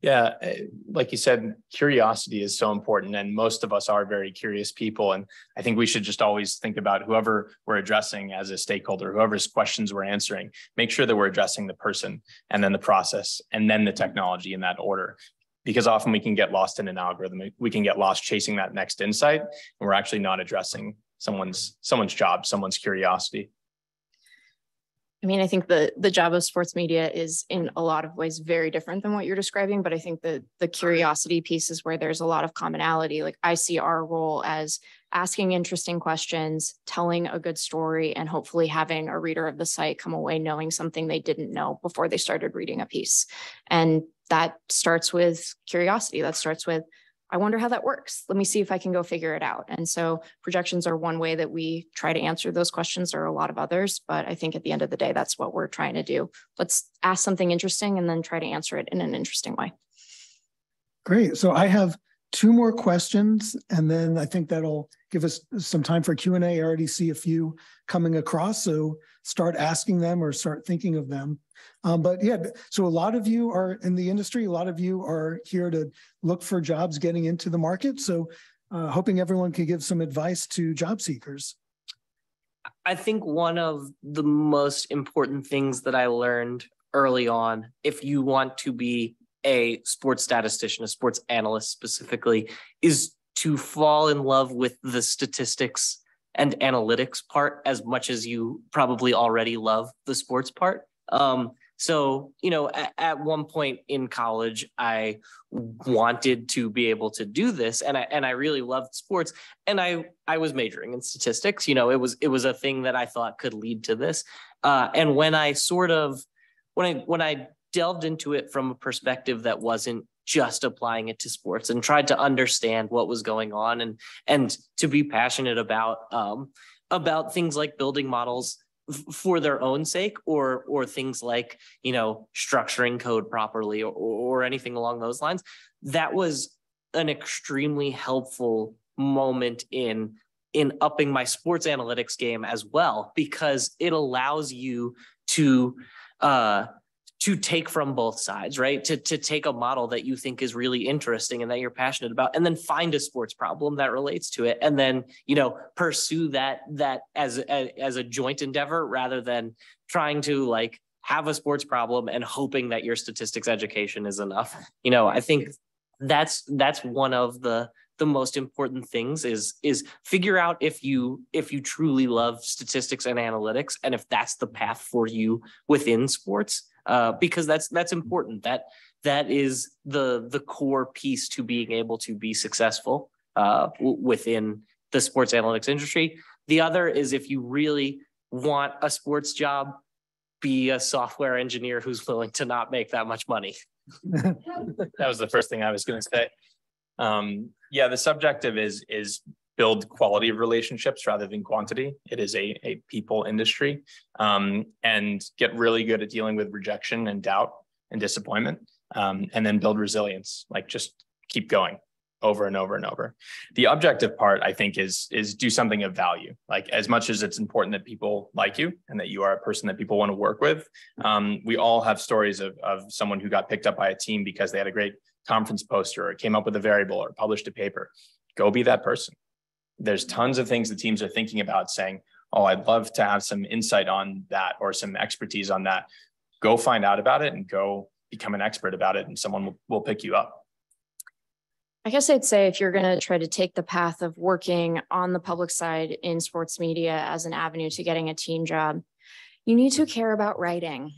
yeah, eh, like you said, curiosity is so important, and most of us are very curious people. And I think we should just always think about whoever we're addressing as a stakeholder, whoever's questions we're answering, make sure that we're addressing the person and then the process and then the technology in that order. Because often we can get lost in an algorithm, we can get lost chasing that next insight, and we're actually not addressing someone's someone's job, someone's curiosity. I mean, I think the the job of sports media is in a lot of ways very different than what you're describing, but I think the the curiosity piece is where there's a lot of commonality. Like I see our role as asking interesting questions, telling a good story, and hopefully having a reader of the site come away knowing something they didn't know before they started reading a piece. And that starts with curiosity. That starts with, I wonder how that works. Let me see if I can go figure it out. And so projections are one way that we try to answer those questions. There are a lot of others, but I think at the end of the day, that's what we're trying to do. Let's ask something interesting and then try to answer it in an interesting way. Great. So I have two more questions and then I think that'll give us some time for Q and A. I already see a few coming across, so start asking them or start thinking of them. Um, but yeah, so a lot of you are in the industry. A lot of you are here to look for jobs getting into the market. So uh, hoping everyone can give some advice to job seekers. I think one of the most important things that I learned early on, if you want to be a sports statistician, a sports analyst specifically, is to fall in love with the statistics and analytics part as much as you probably already love the sports part. Um, so, you know, at, at, one point in college, I wanted to be able to do this, and I and I really loved sports, and I I was majoring in statistics. You know, it was it was a thing that I thought could lead to this. Uh, and when I sort of when I when I delved into it from a perspective that wasn't just applying it to sports and tried to understand what was going on and and to be passionate about um, about things like building models for their own sake or or things like you know structuring code properly or, or anything along those lines. That was an extremely helpful moment in in upping my sports analytics game as well because it allows you to uh to take from both sides, right? To, to take a model that you think is really interesting and that you're passionate about, and then find a sports problem that relates to it, and then you know pursue that that as a, as a joint endeavor rather than trying to like have a sports problem and hoping that your statistics education is enough. You know, I think that's that's one of the the most important things is is figure out if you if you truly love statistics and analytics and if that's the path for you within sports uh, because that's that's important. That that is the the core piece to being able to be successful uh, w- within the sports analytics industry. The other is if you really want a sports job, be a software engineer who's willing to not make that much money. *laughs* that was the first thing I was going to say. Um, yeah, the subjective is is build quality of relationships rather than quantity. It is a, a people industry um, and get really good at dealing with rejection and doubt and disappointment um, and then build resilience, like just keep going over and over and over. The objective part, I think, is is do something of value. Like as much as it's important that people like you and that you are a person that people want to work with, um, we all have stories of of someone who got picked up by a team because they had a great conference poster or came up with a variable or published a paper. Go be that person there's tons of things the teams are thinking about saying, oh, I'd love to have some insight on that or some expertise on that. Go find out about it and go become an expert about it, and someone will, will pick you up. I guess I'd say if you're going to try to take the path of working on the public side in sports media as an avenue to getting a team job, you need to care about writing.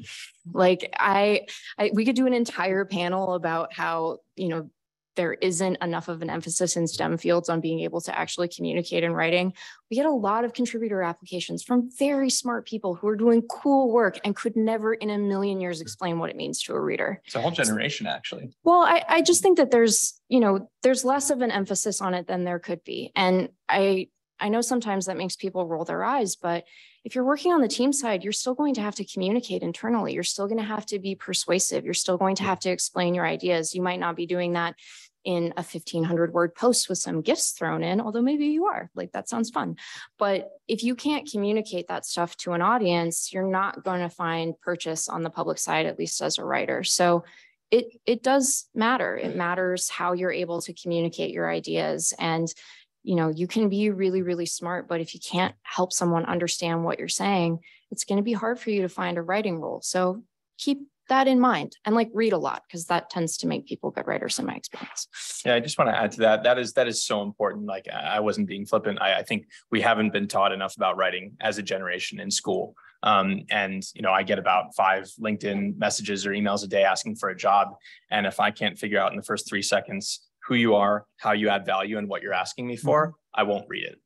Like I, I we could do an entire panel about how, you know, there isn't enough of an emphasis in STEM fields on being able to actually communicate in writing. We get a lot of contributor applications from very smart people who are doing cool work and could never in a million years explain what it means to a reader. It's a whole generation, actually. Well, I, I just think that there's, you know, there's less of an emphasis on it than there could be. And I I know sometimes that makes people roll their eyes, but if you're working on the team side, you're still going to have to communicate internally. You're still going to have to be persuasive. You're still going to have to explain your ideas. You might not be doing that in a 1500 word post with some GIFs thrown in, although maybe you are like, that sounds fun. But if you can't communicate that stuff to an audience, you're not going to find purchase on the public side, at least as a writer. So it, it does matter. It matters how you're able to communicate your ideas and you know you can be really really smart but if you can't help someone understand what you're saying it's going to be hard for you to find a writing role so keep that in mind and like read a lot because that tends to make people good writers in my experience. Yeah, I just want to add to that. That is that is so important. Like I wasn't being flippant. I, I think we haven't been taught enough about writing as a generation in school. Um, and you know, I get about five LinkedIn messages or emails a day asking for a job. And if I can't figure out in the first three seconds who you are, how you add value, and what you're asking me for, mm-hmm. I won't read it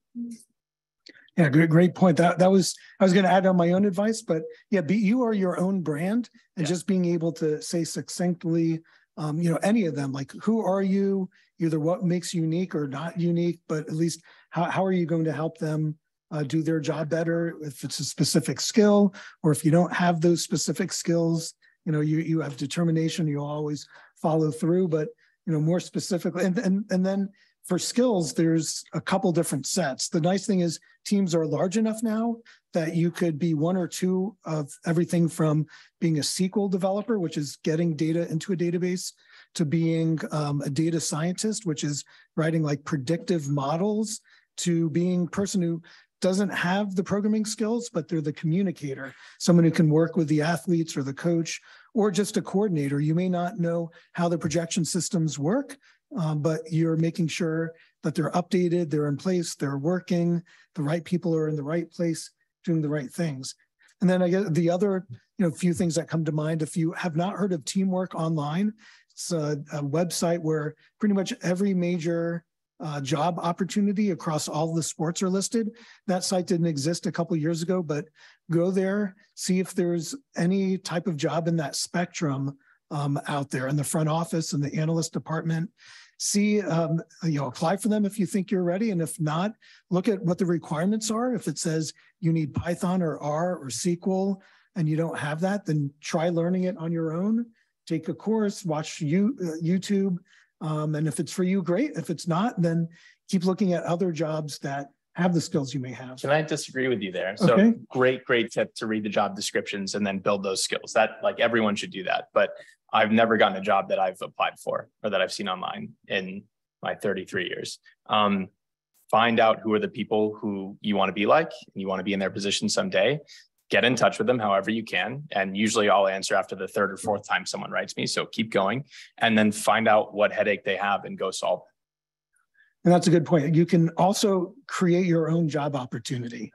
Yeah, great, great point. That that was I was going to add on my own advice, but yeah, be you are your own brand, and Yeah. just being able to say succinctly, um, you know, any of them, like who are you, either what makes you unique or not unique, but at least how how are you going to help them uh, do their job better? If it's a specific skill, or if you don't have those specific skills, you know, you you have determination, you always follow through, but you know, more specifically, and and and then for skills, there's a couple different sets. The nice thing is teams are large enough now that you could be one or two of everything from being a SQL developer, which is getting data into a database, to being um, a data scientist, which is writing like predictive models, to being person who doesn't have the programming skills, but they're the communicator, someone who can work with the athletes or the coach, or just a coordinator. You may not know how the projection systems work, um, but you're making sure that they're updated, they're in place, they're working, the right people are in the right place, doing the right things. And then I guess the other, you know, few things that come to mind, if you have not heard of Teamwork Online, it's a, a website where pretty much every major uh, job opportunity across all the sports are listed. That site didn't exist a couple years ago, but go there, see if there's any type of job in that spectrum um, out there in the front office and the analyst department. See, um, you know, apply for them if you think you're ready. And if not, look at what the requirements are. If it says you need Python or R or SQL and you don't have that, then try learning it on your own. Take a course, watch you, uh, YouTube. Um, and if it's for you, great. If it's not, then keep looking at other jobs that have the skills you may have. Can I disagree with you there? So Okay. great, great tip to read the job descriptions and then build those skills. That like everyone should do that. But I've never gotten a job that I've applied for or that I've seen online in my 33 years. Um, find out who are the people who you want to be like, and you want to be in their position someday. Get in touch with them however you can. And usually I'll answer after the third or fourth time someone writes me. So keep going and then find out what headache they have and go solve it. And that's a good point. You can also create your own job opportunity.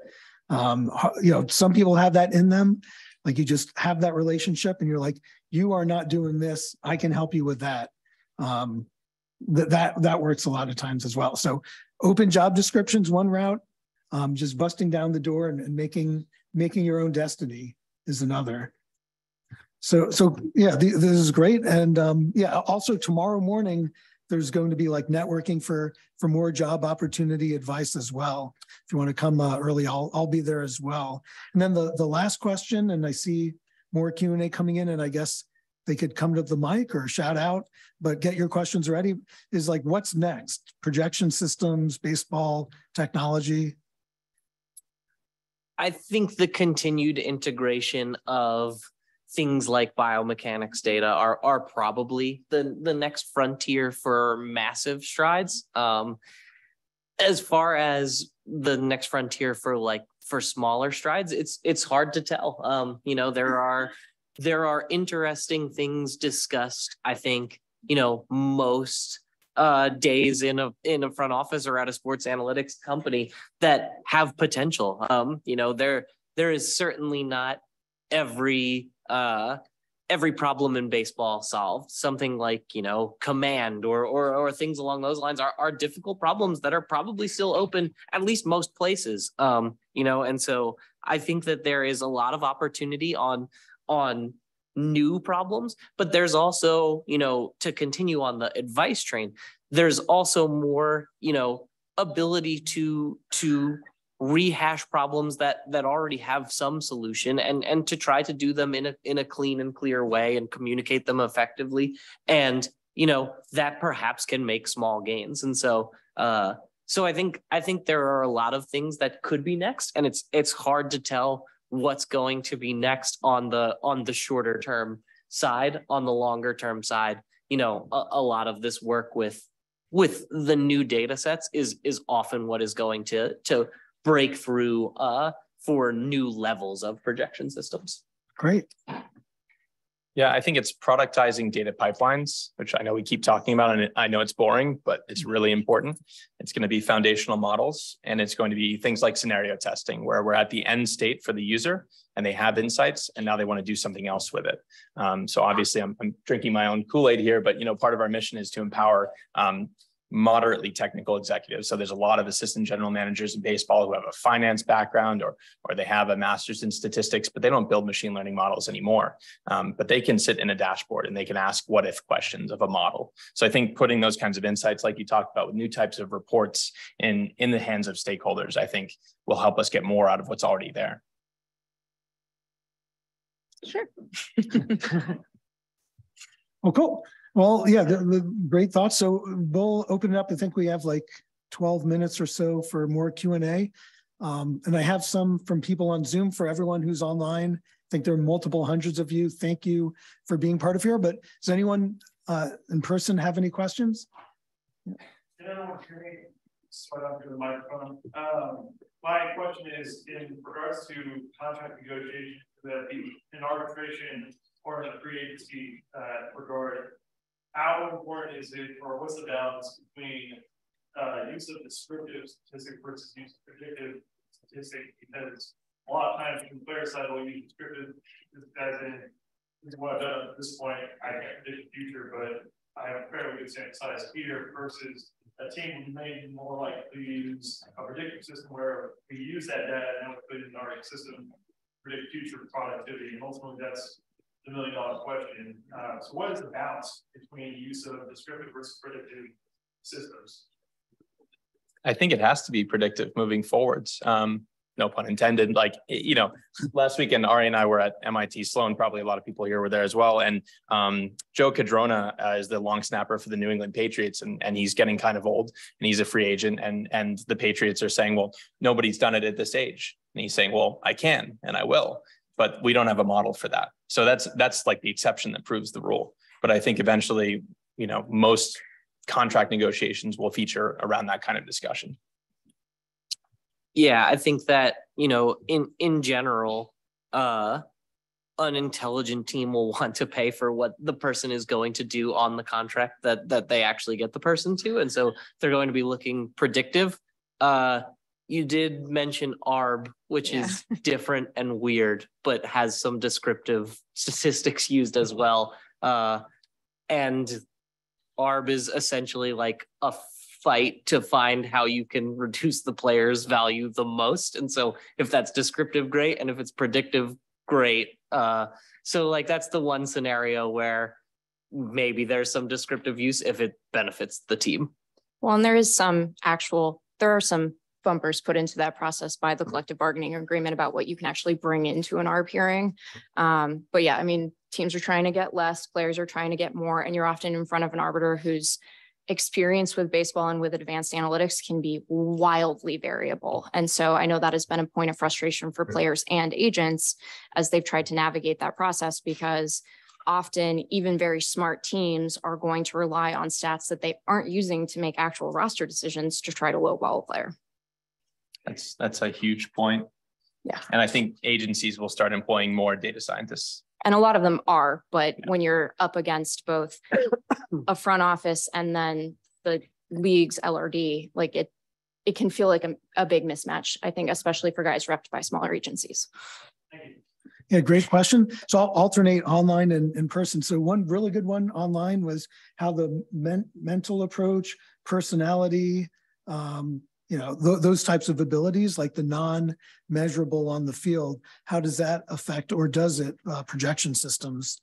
Um, you know, some people have that in them. Like you just have that relationship and you're like, you are not doing this. I can help you with that. Um, that, that, that works a lot of times as well. So open job descriptions, one route, um, just busting down the door and, and making, making your own destiny is another. So, so yeah, th- this is great. And, um, yeah, also tomorrow morning, there's going to be like networking for for more job opportunity advice as well. If you want to come uh, early, I'll I'll be there as well. And then the the last question, and I see more Q and A coming in, and I guess they could come to the mic or shout out, but get your questions ready. Is like, what's next? Projection systems, baseball, technology. I think the continued integration of things like biomechanics data are are probably the the next frontier for massive strides. Um, as far as the next frontier for like for smaller strides, it's it's hard to tell. Um, you know, there *laughs* are there are interesting things discussed. I think you know most uh days in a in a front office or at a sports analytics company that have potential. Um, you know, there there is certainly not every uh every problem in baseball solved. Something like, you know, command or or or things along those lines are are difficult problems that are probably still open at least most places. Um, you know, and so I think that there is a lot of opportunity on on new problems, but there's also, you know, to continue on the advice train, there's also more, you know, ability to to rehash problems that that already have some solution and and to try to do them in a in a clean and clear way and communicate them effectively. And you know that perhaps can make small gains. And so uh so i think i think there are a lot of things that could be next and it's it's hard to tell what's going to be next on the on the shorter term side. On the longer term side you know a, a lot of this work with with the new data sets is is often what is going to to break through uh for new levels of projection systems Great. Yeah, I think it's productizing data pipelines, which I know we keep talking about, and I know it's boring, but it's really important. It's going to be foundational models, and it's going to be things like scenario testing, where we're at the end state for the user and they have insights, and now they want to do something else with it. Um, so obviously, I'm, I'm drinking my own Kool Aid here, but you know, part of our mission is to empower um, moderately technical executives. So there's a lot of assistant general managers in baseball who have a finance background or or they have a master's in statistics, but they don't build machine learning models anymore. Um, but they can sit in a dashboard and they can ask what if questions of a model. So I think putting those kinds of insights, like you talked about with new types of reports in in the hands of stakeholders, I think will help us get more out of what's already there. Sure. *laughs* Oh, cool. Well, yeah, the, the great thoughts. So we'll open it up. I think we have like twelve minutes or so for more Q and A. Um, and I have some from people on Zoom for everyone who's online. I think there are multiple hundreds of you. Thank you for being part of here. But does anyone uh, in person have any questions? Sweat under the microphone. Um, my question is in regards to contract negotiation, that in arbitration or in the free agency, uh, regard, how important is it, or what's the balance between, uh, use of descriptive statistic versus use of predictive statistic? Because a lot of times from player side, we'll use descriptive as in, this is what I've done at this point, I can't predict the future, but I have a fairly good sample size here versus a team may be more likely to use a predictive system where we use that data and we put it in our system, predict future productivity, and ultimately that's the million dollar question. Uh, so what is the balance between use of descriptive versus predictive systems? I think it has to be predictive moving forwards. Um, no pun intended. Like, you know, last weekend, Ari and I were at MIT Sloan. Probably a lot of people here were there as well. And um, Joe Cardona uh, is the long snapper for the New England Patriots, and, and he's getting kind of old, and he's a free agent. And and the Patriots are saying, well, nobody's done it at this age. And he's saying, well, I can and I will, but we don't have a model for that. So that's that's like the exception that proves the rule. But I think eventually, you know, most contract negotiations will feature around that kind of discussion yeah i think that you know in in general uh an intelligent team will *laughs* want to pay for what the person is going to do on the contract that that they actually get the person to and so they're going to be looking predictive uh you did mention arb which Yeah. is *laughs* different and weird but has some descriptive statistics used as well uh and arb is essentially like a fight to find how you can *laughs* reduce the player's value the most. And so if that's descriptive, great. And if it's predictive, great. Uh, so like that's the one scenario where maybe there's some descriptive use if it benefits the team. Well, and there is some actual, there are some bumpers put into that process by the mm-hmm. collective bargaining agreement about what you can actually bring into an ARB hearing. Mm-hmm. Um, but yeah, I mean, teams are trying to get less, players are trying to get more, and you're often in front of an arbiter whose experience with baseball and with advanced analytics can be wildly variable. Mm-hmm. And so I know that has been a point of frustration for players and agents as they've tried to navigate that process because often even very smart teams are going to rely on stats that they aren't using to make actual roster decisions to try to lowball a player. That's that's a huge point. Yeah. And I think agencies will start employing more data scientists. And a lot of them are, but when you're up against both *coughs* a front office and then the league's LRD, like it, it can feel like a, a big mismatch, I think, especially for guys repped by smaller agencies. Yeah, great question. So I'll alternate online and in person. So one really good one online was how the men- mental approach, personality, um, you know, th- those types of abilities, like the non-measurable on the field, how does that affect or does it uh, projection systems?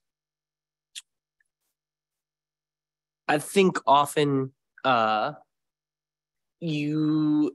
I think often uh you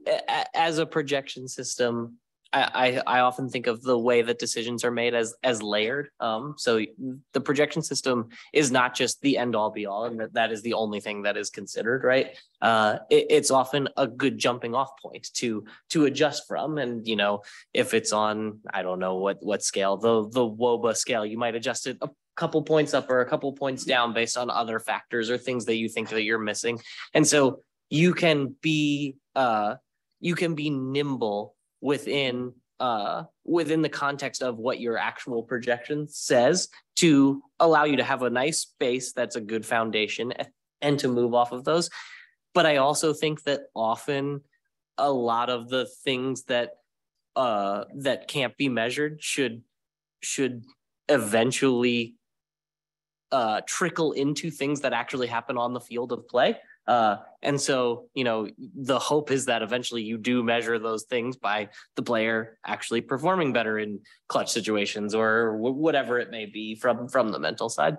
as a projection system I, I often think of the way that decisions are made as as layered. Um, so the projection system is not just the end all be all, and that, that is the only thing that is considered, right? Uh, it, it's often a good jumping off point to to adjust from, and you know if it's on I don't know what what scale the the WOBA scale, you might adjust it a couple points up or a couple points down based on other factors or things that you think that you're missing, and so you can be uh you can be nimble within uh within the context of what your actual projection says to allow you to have a nice base that's a good foundation and to move off of those. But i also think that often a lot of the things that uh that can't be measured should should eventually uh trickle into things that actually happen on the field of play Uh, and so, you know, the hope is that eventually you do measure those things by the player actually performing better in clutch situations or whatever it may be from from the mental side.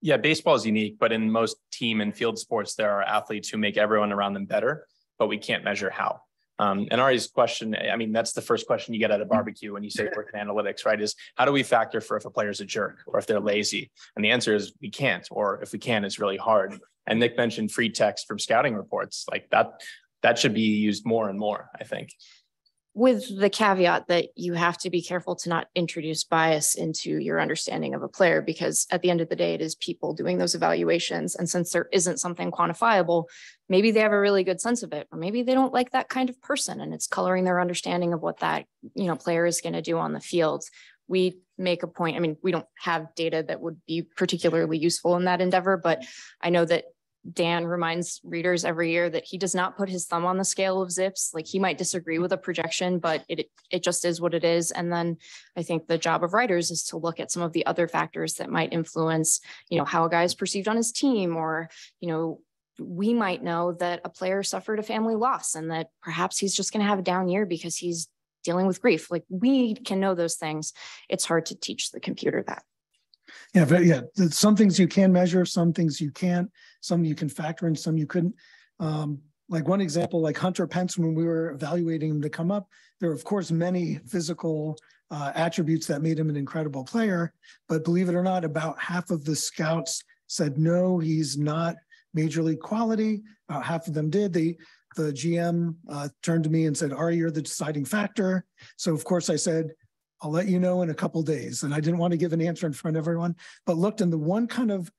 Yeah, baseball is unique, but in most team and field sports, there are athletes who make everyone around them better, but we can't measure how. Um, and Ari's question, I mean, that's the first question you get at a barbecue when you say work in analytics, right? Is how do we factor for if a player's a jerk or if they're lazy? And the answer is we can't, or if we can, it's really hard. And Nick mentioned free text from scouting reports, like that. That should be used more and more, I think with the caveat that you have to be careful to not introduce bias into your understanding of a player because at the end of the day it is people doing those evaluations. And since there isn't something quantifiable maybe they have a really good sense of it or maybe they don't like that kind of person and it's coloring their understanding of what that you know player is going to do on the field. We make a point i mean we don't have data that would be particularly useful in that endeavor but i know that Dan reminds readers every year that he does not put his thumb on the scale of ZiPS. Like he might disagree with a projection, but it it just is what it is. And then I think the job of writers is to look at some of the other factors that might influence, you know, how a guy is perceived on his team, or you know, we might know that a player suffered a family loss and that perhaps he's just going to have a down year because he's dealing with grief. Like we can know those things. It's hard to teach the computer that. Yeah, but yeah, some things you can measure, some things you can't, some you can factor in, some you couldn't. Um, like one example, like Hunter Pence, when we were evaluating him to come up, there are of course many physical uh, attributes that made him an incredible player. But believe it or not, about half of the scouts said no, he's not major league quality. About half of them did. They the GM uh, turned to me and said, "Ari, you're the deciding factor." So of course I said, I'll let you know in a couple days. And I didn't want to give an answer in front of everyone, but looked in the one kind of,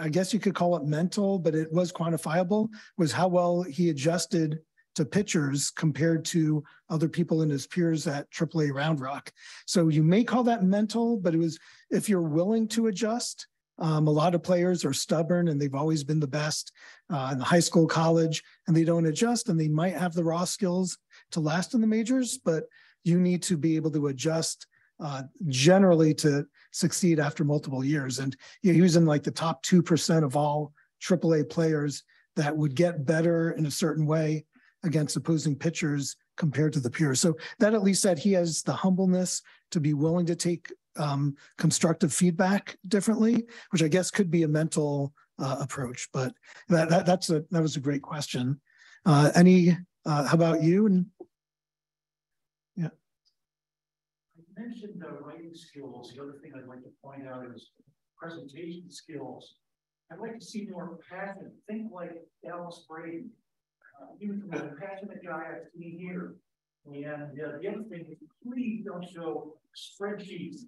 I guess you could call it mental, but it was quantifiable, was how well he adjusted to pitchers compared to other people in his peers at AAA Round Rock. So you may call that mental, but it was if you're willing to adjust. Um, a lot of players are stubborn and they've always been the best uh, in the high school, college, and they don't adjust and they might have the raw skills to last in the majors, but you need to be able to adjust uh, generally to succeed after multiple years. And you know, he was in like the top 2% of all AAA players that would get better in a certain way against opposing pitchers compared to the peers. So that at least said he has the humbleness to be willing to take um, constructive feedback differently, which I guess could be a mental uh, approach. But that, that that's a that was a great question. Uh, any? Uh, how about you? And mentioned the writing skills. The other thing I'd like to point out is presentation skills. I'd like to see more passion. Think like Dallas Braden. Uh, he was the most passionate guy I've seen here. And uh, the other thing is, please don't show spreadsheets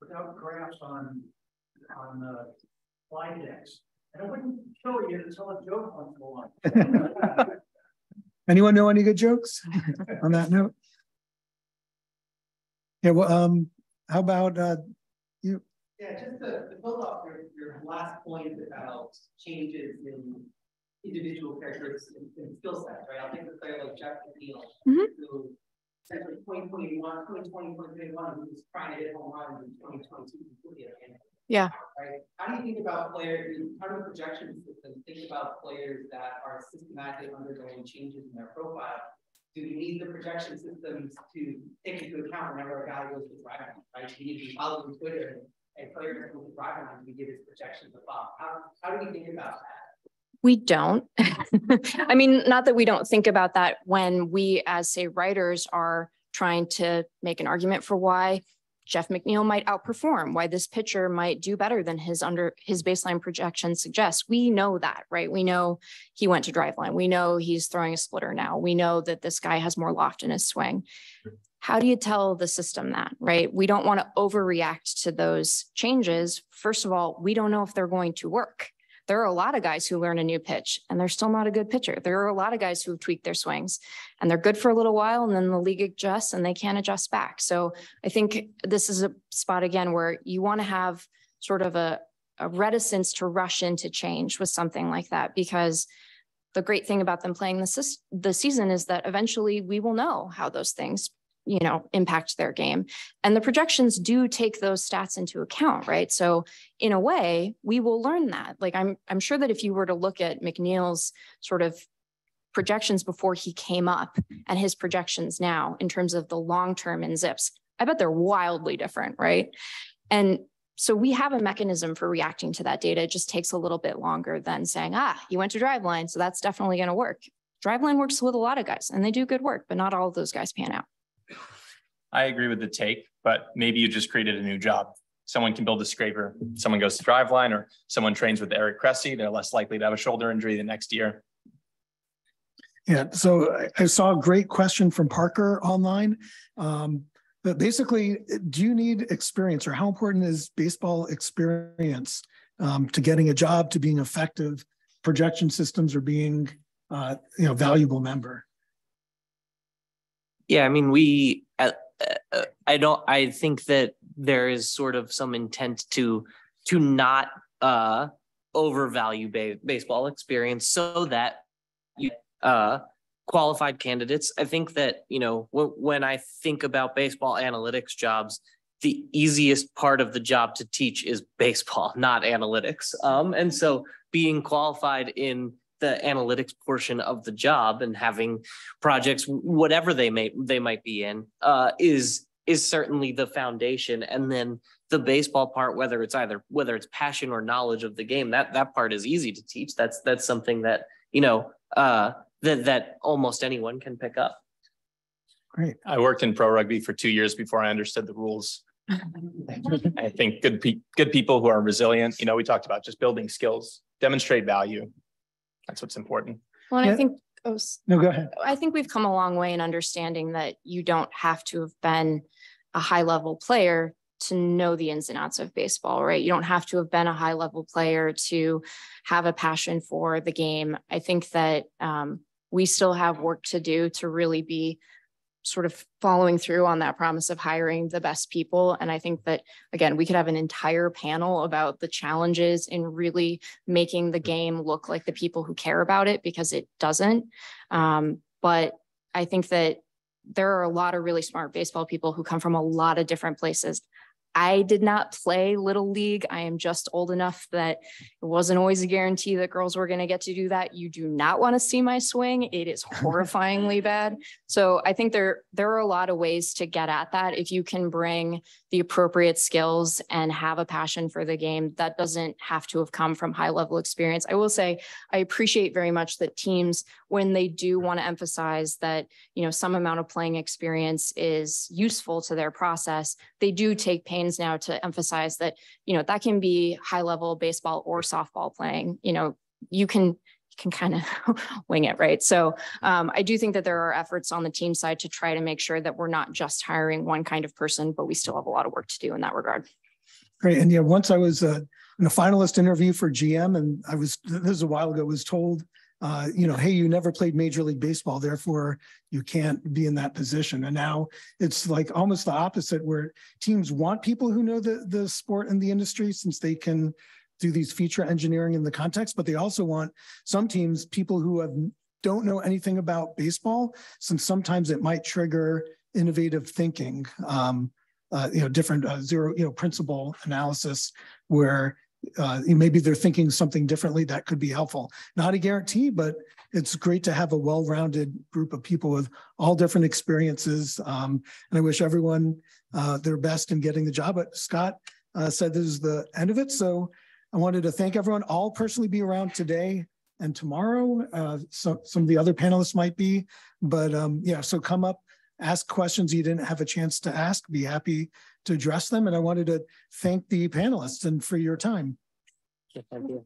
without graphs on on uh, slide decks. And I wouldn't show you to tell a joke once in a while. *laughs* Anyone know any good jokes on that note? Yeah, well, um, how about uh, you? Yeah, just to, to build off your, your last point about changes in individual characteristics and, and skill sets, right? I'll take a player like Jeff McNeil, mm -hmm. who essentially 2021, 2020, 2021, who was trying to hit home runs in 2022 completely Yeah. Right. How do you think about players, how do projection systems think about players that are systematically undergoing changes in their profile do we need the projection systems to take into account whenever a guy goes to Driveline, right? Do you need to be following Twitter and players to Driveline to give his projections above? How, how do we think about that? We don't. *laughs* I mean, not that we don't think about that when we, as say, writers, are trying to make an argument for why Jeff McNeil might outperform, why this pitcher might do better than his under his baseline projection suggests. We know that, right? We know he went to driveline. We know he's throwing a splitter now. We know that this guy has more loft in his swing. How do you tell the system that, right? We don't want to overreact to those changes. First of all, we don't know if they're going to work there are a lot of guys who learn a new pitch and they're still not a good pitcher. There are a lot of guys who tweak their swings and they're good for a little while and then the league adjusts and they can't adjust back. So I think this is a spot again where you want to have sort of a, a reticence to rush into change with something like that because the great thing about them playing the, the season is that eventually we will know how those things you know, impact their game. And the projections do take those stats into account, right? So in a way, we will learn that. Like I'm I'm sure that if you were to look at McNeil's sort of projections before he came up and his projections now in terms of the long term in ZiPS, I bet they're wildly different, right? And so we have a mechanism for reacting to that data. It just takes a little bit longer than saying, ah, you went to Driveline, so that's definitely going to work. Driveline works with a lot of guys and they do good work, but not all of those guys pan out. I agree with the take, but maybe you just created a new job. Someone can build a scraper, someone goes to Driveline, or someone trains with Eric Cressey. They're less likely to have a shoulder injury the next year. Yeah, so I, I saw a great question from Parker online. Um, but basically, do you need experience or how important is baseball experience um, to getting a job, to being effective projection systems or being, uh, you know, valuable member? Yeah, I mean, we, uh, I don't, I think that there is sort of some intent to, to not uh, overvalue ba- baseball experience so that you, uh, qualified candidates. I think that, you know, w- when I think about baseball analytics jobs, the easiest part of the job to teach is baseball, *laughs* not analytics. Um, and so being qualified in the analytics portion of the job and having projects, whatever they may they might be in, uh, is is certainly the foundation. And then the baseball part, whether it's either whether it's passion or knowledge of the game, that that part is easy to teach. That's that's something that you know uh, that that almost anyone can pick up. Great. I worked in pro rugby for two years before I understood the rules. *laughs* I think good pe- good people who are resilient. You know, we talked about just building skills, demonstrate value. That's what's important. Well, Yeah. I think, oh, No, go ahead. I think we've come a long way in understanding that you don't have to have been a high level player to know the ins and outs of baseball, right? You don't have to have been a high level player to have a passion for the game. I think that um, we still have work to do to really be sort of following through on that promise of hiring the best people. And I think that, again, we could have an entire panel about the challenges in really making the game look like the people who care about it because it doesn't. Um, but I think that there are a lot of really smart baseball people who come from a lot of different places. I did not play little league. I am just old enough that it wasn't always a guarantee that girls were going to get to do that. You do not want to see my swing. It is *laughs* horrifyingly bad. So I think there there are a lot of ways to get at that. If you can bring the appropriate skills and have a passion for the game, that doesn't have to have come from high level experience. I will say I appreciate very much that teams when they do want to emphasize that you know some amount of playing experience is useful to their process they do take pains now to emphasize that you know that can be high level baseball or softball playing you know you can you can kind of *laughs* wing it right so um, i do think that there are efforts on the team side to try to make sure that we're not just hiring one kind of person but we still have a lot of work to do in that regard Great. And yeah, once I was uh, in a finalist interview for GM, and I was this is a while ago, was told, uh, you know, hey, you never played Major League Baseball, therefore you can't be in that position. And now it's like almost the opposite, where teams want people who know the the sport and the industry, since they can do these feature engineering in the context, but they also want some teams people who have don't know anything about baseball, since sometimes it might trigger innovative thinking. Um, uh, you know, different uh, zero, you know, principle analysis where uh, maybe they're thinking something differently that could be helpful. Not a guarantee, but it's great to have a well-rounded group of people with all different experiences. Um, and I wish everyone uh, their best in getting the job. But Scott uh, said this is the end of it. So I wanted to thank everyone. I'll personally be around today and tomorrow. Uh, so some of the other panelists might be, but um, yeah, so come up ask questions you didn't have a chance to ask, be happy to address them. And I wanted to thank the panelists and for your time. Thank you.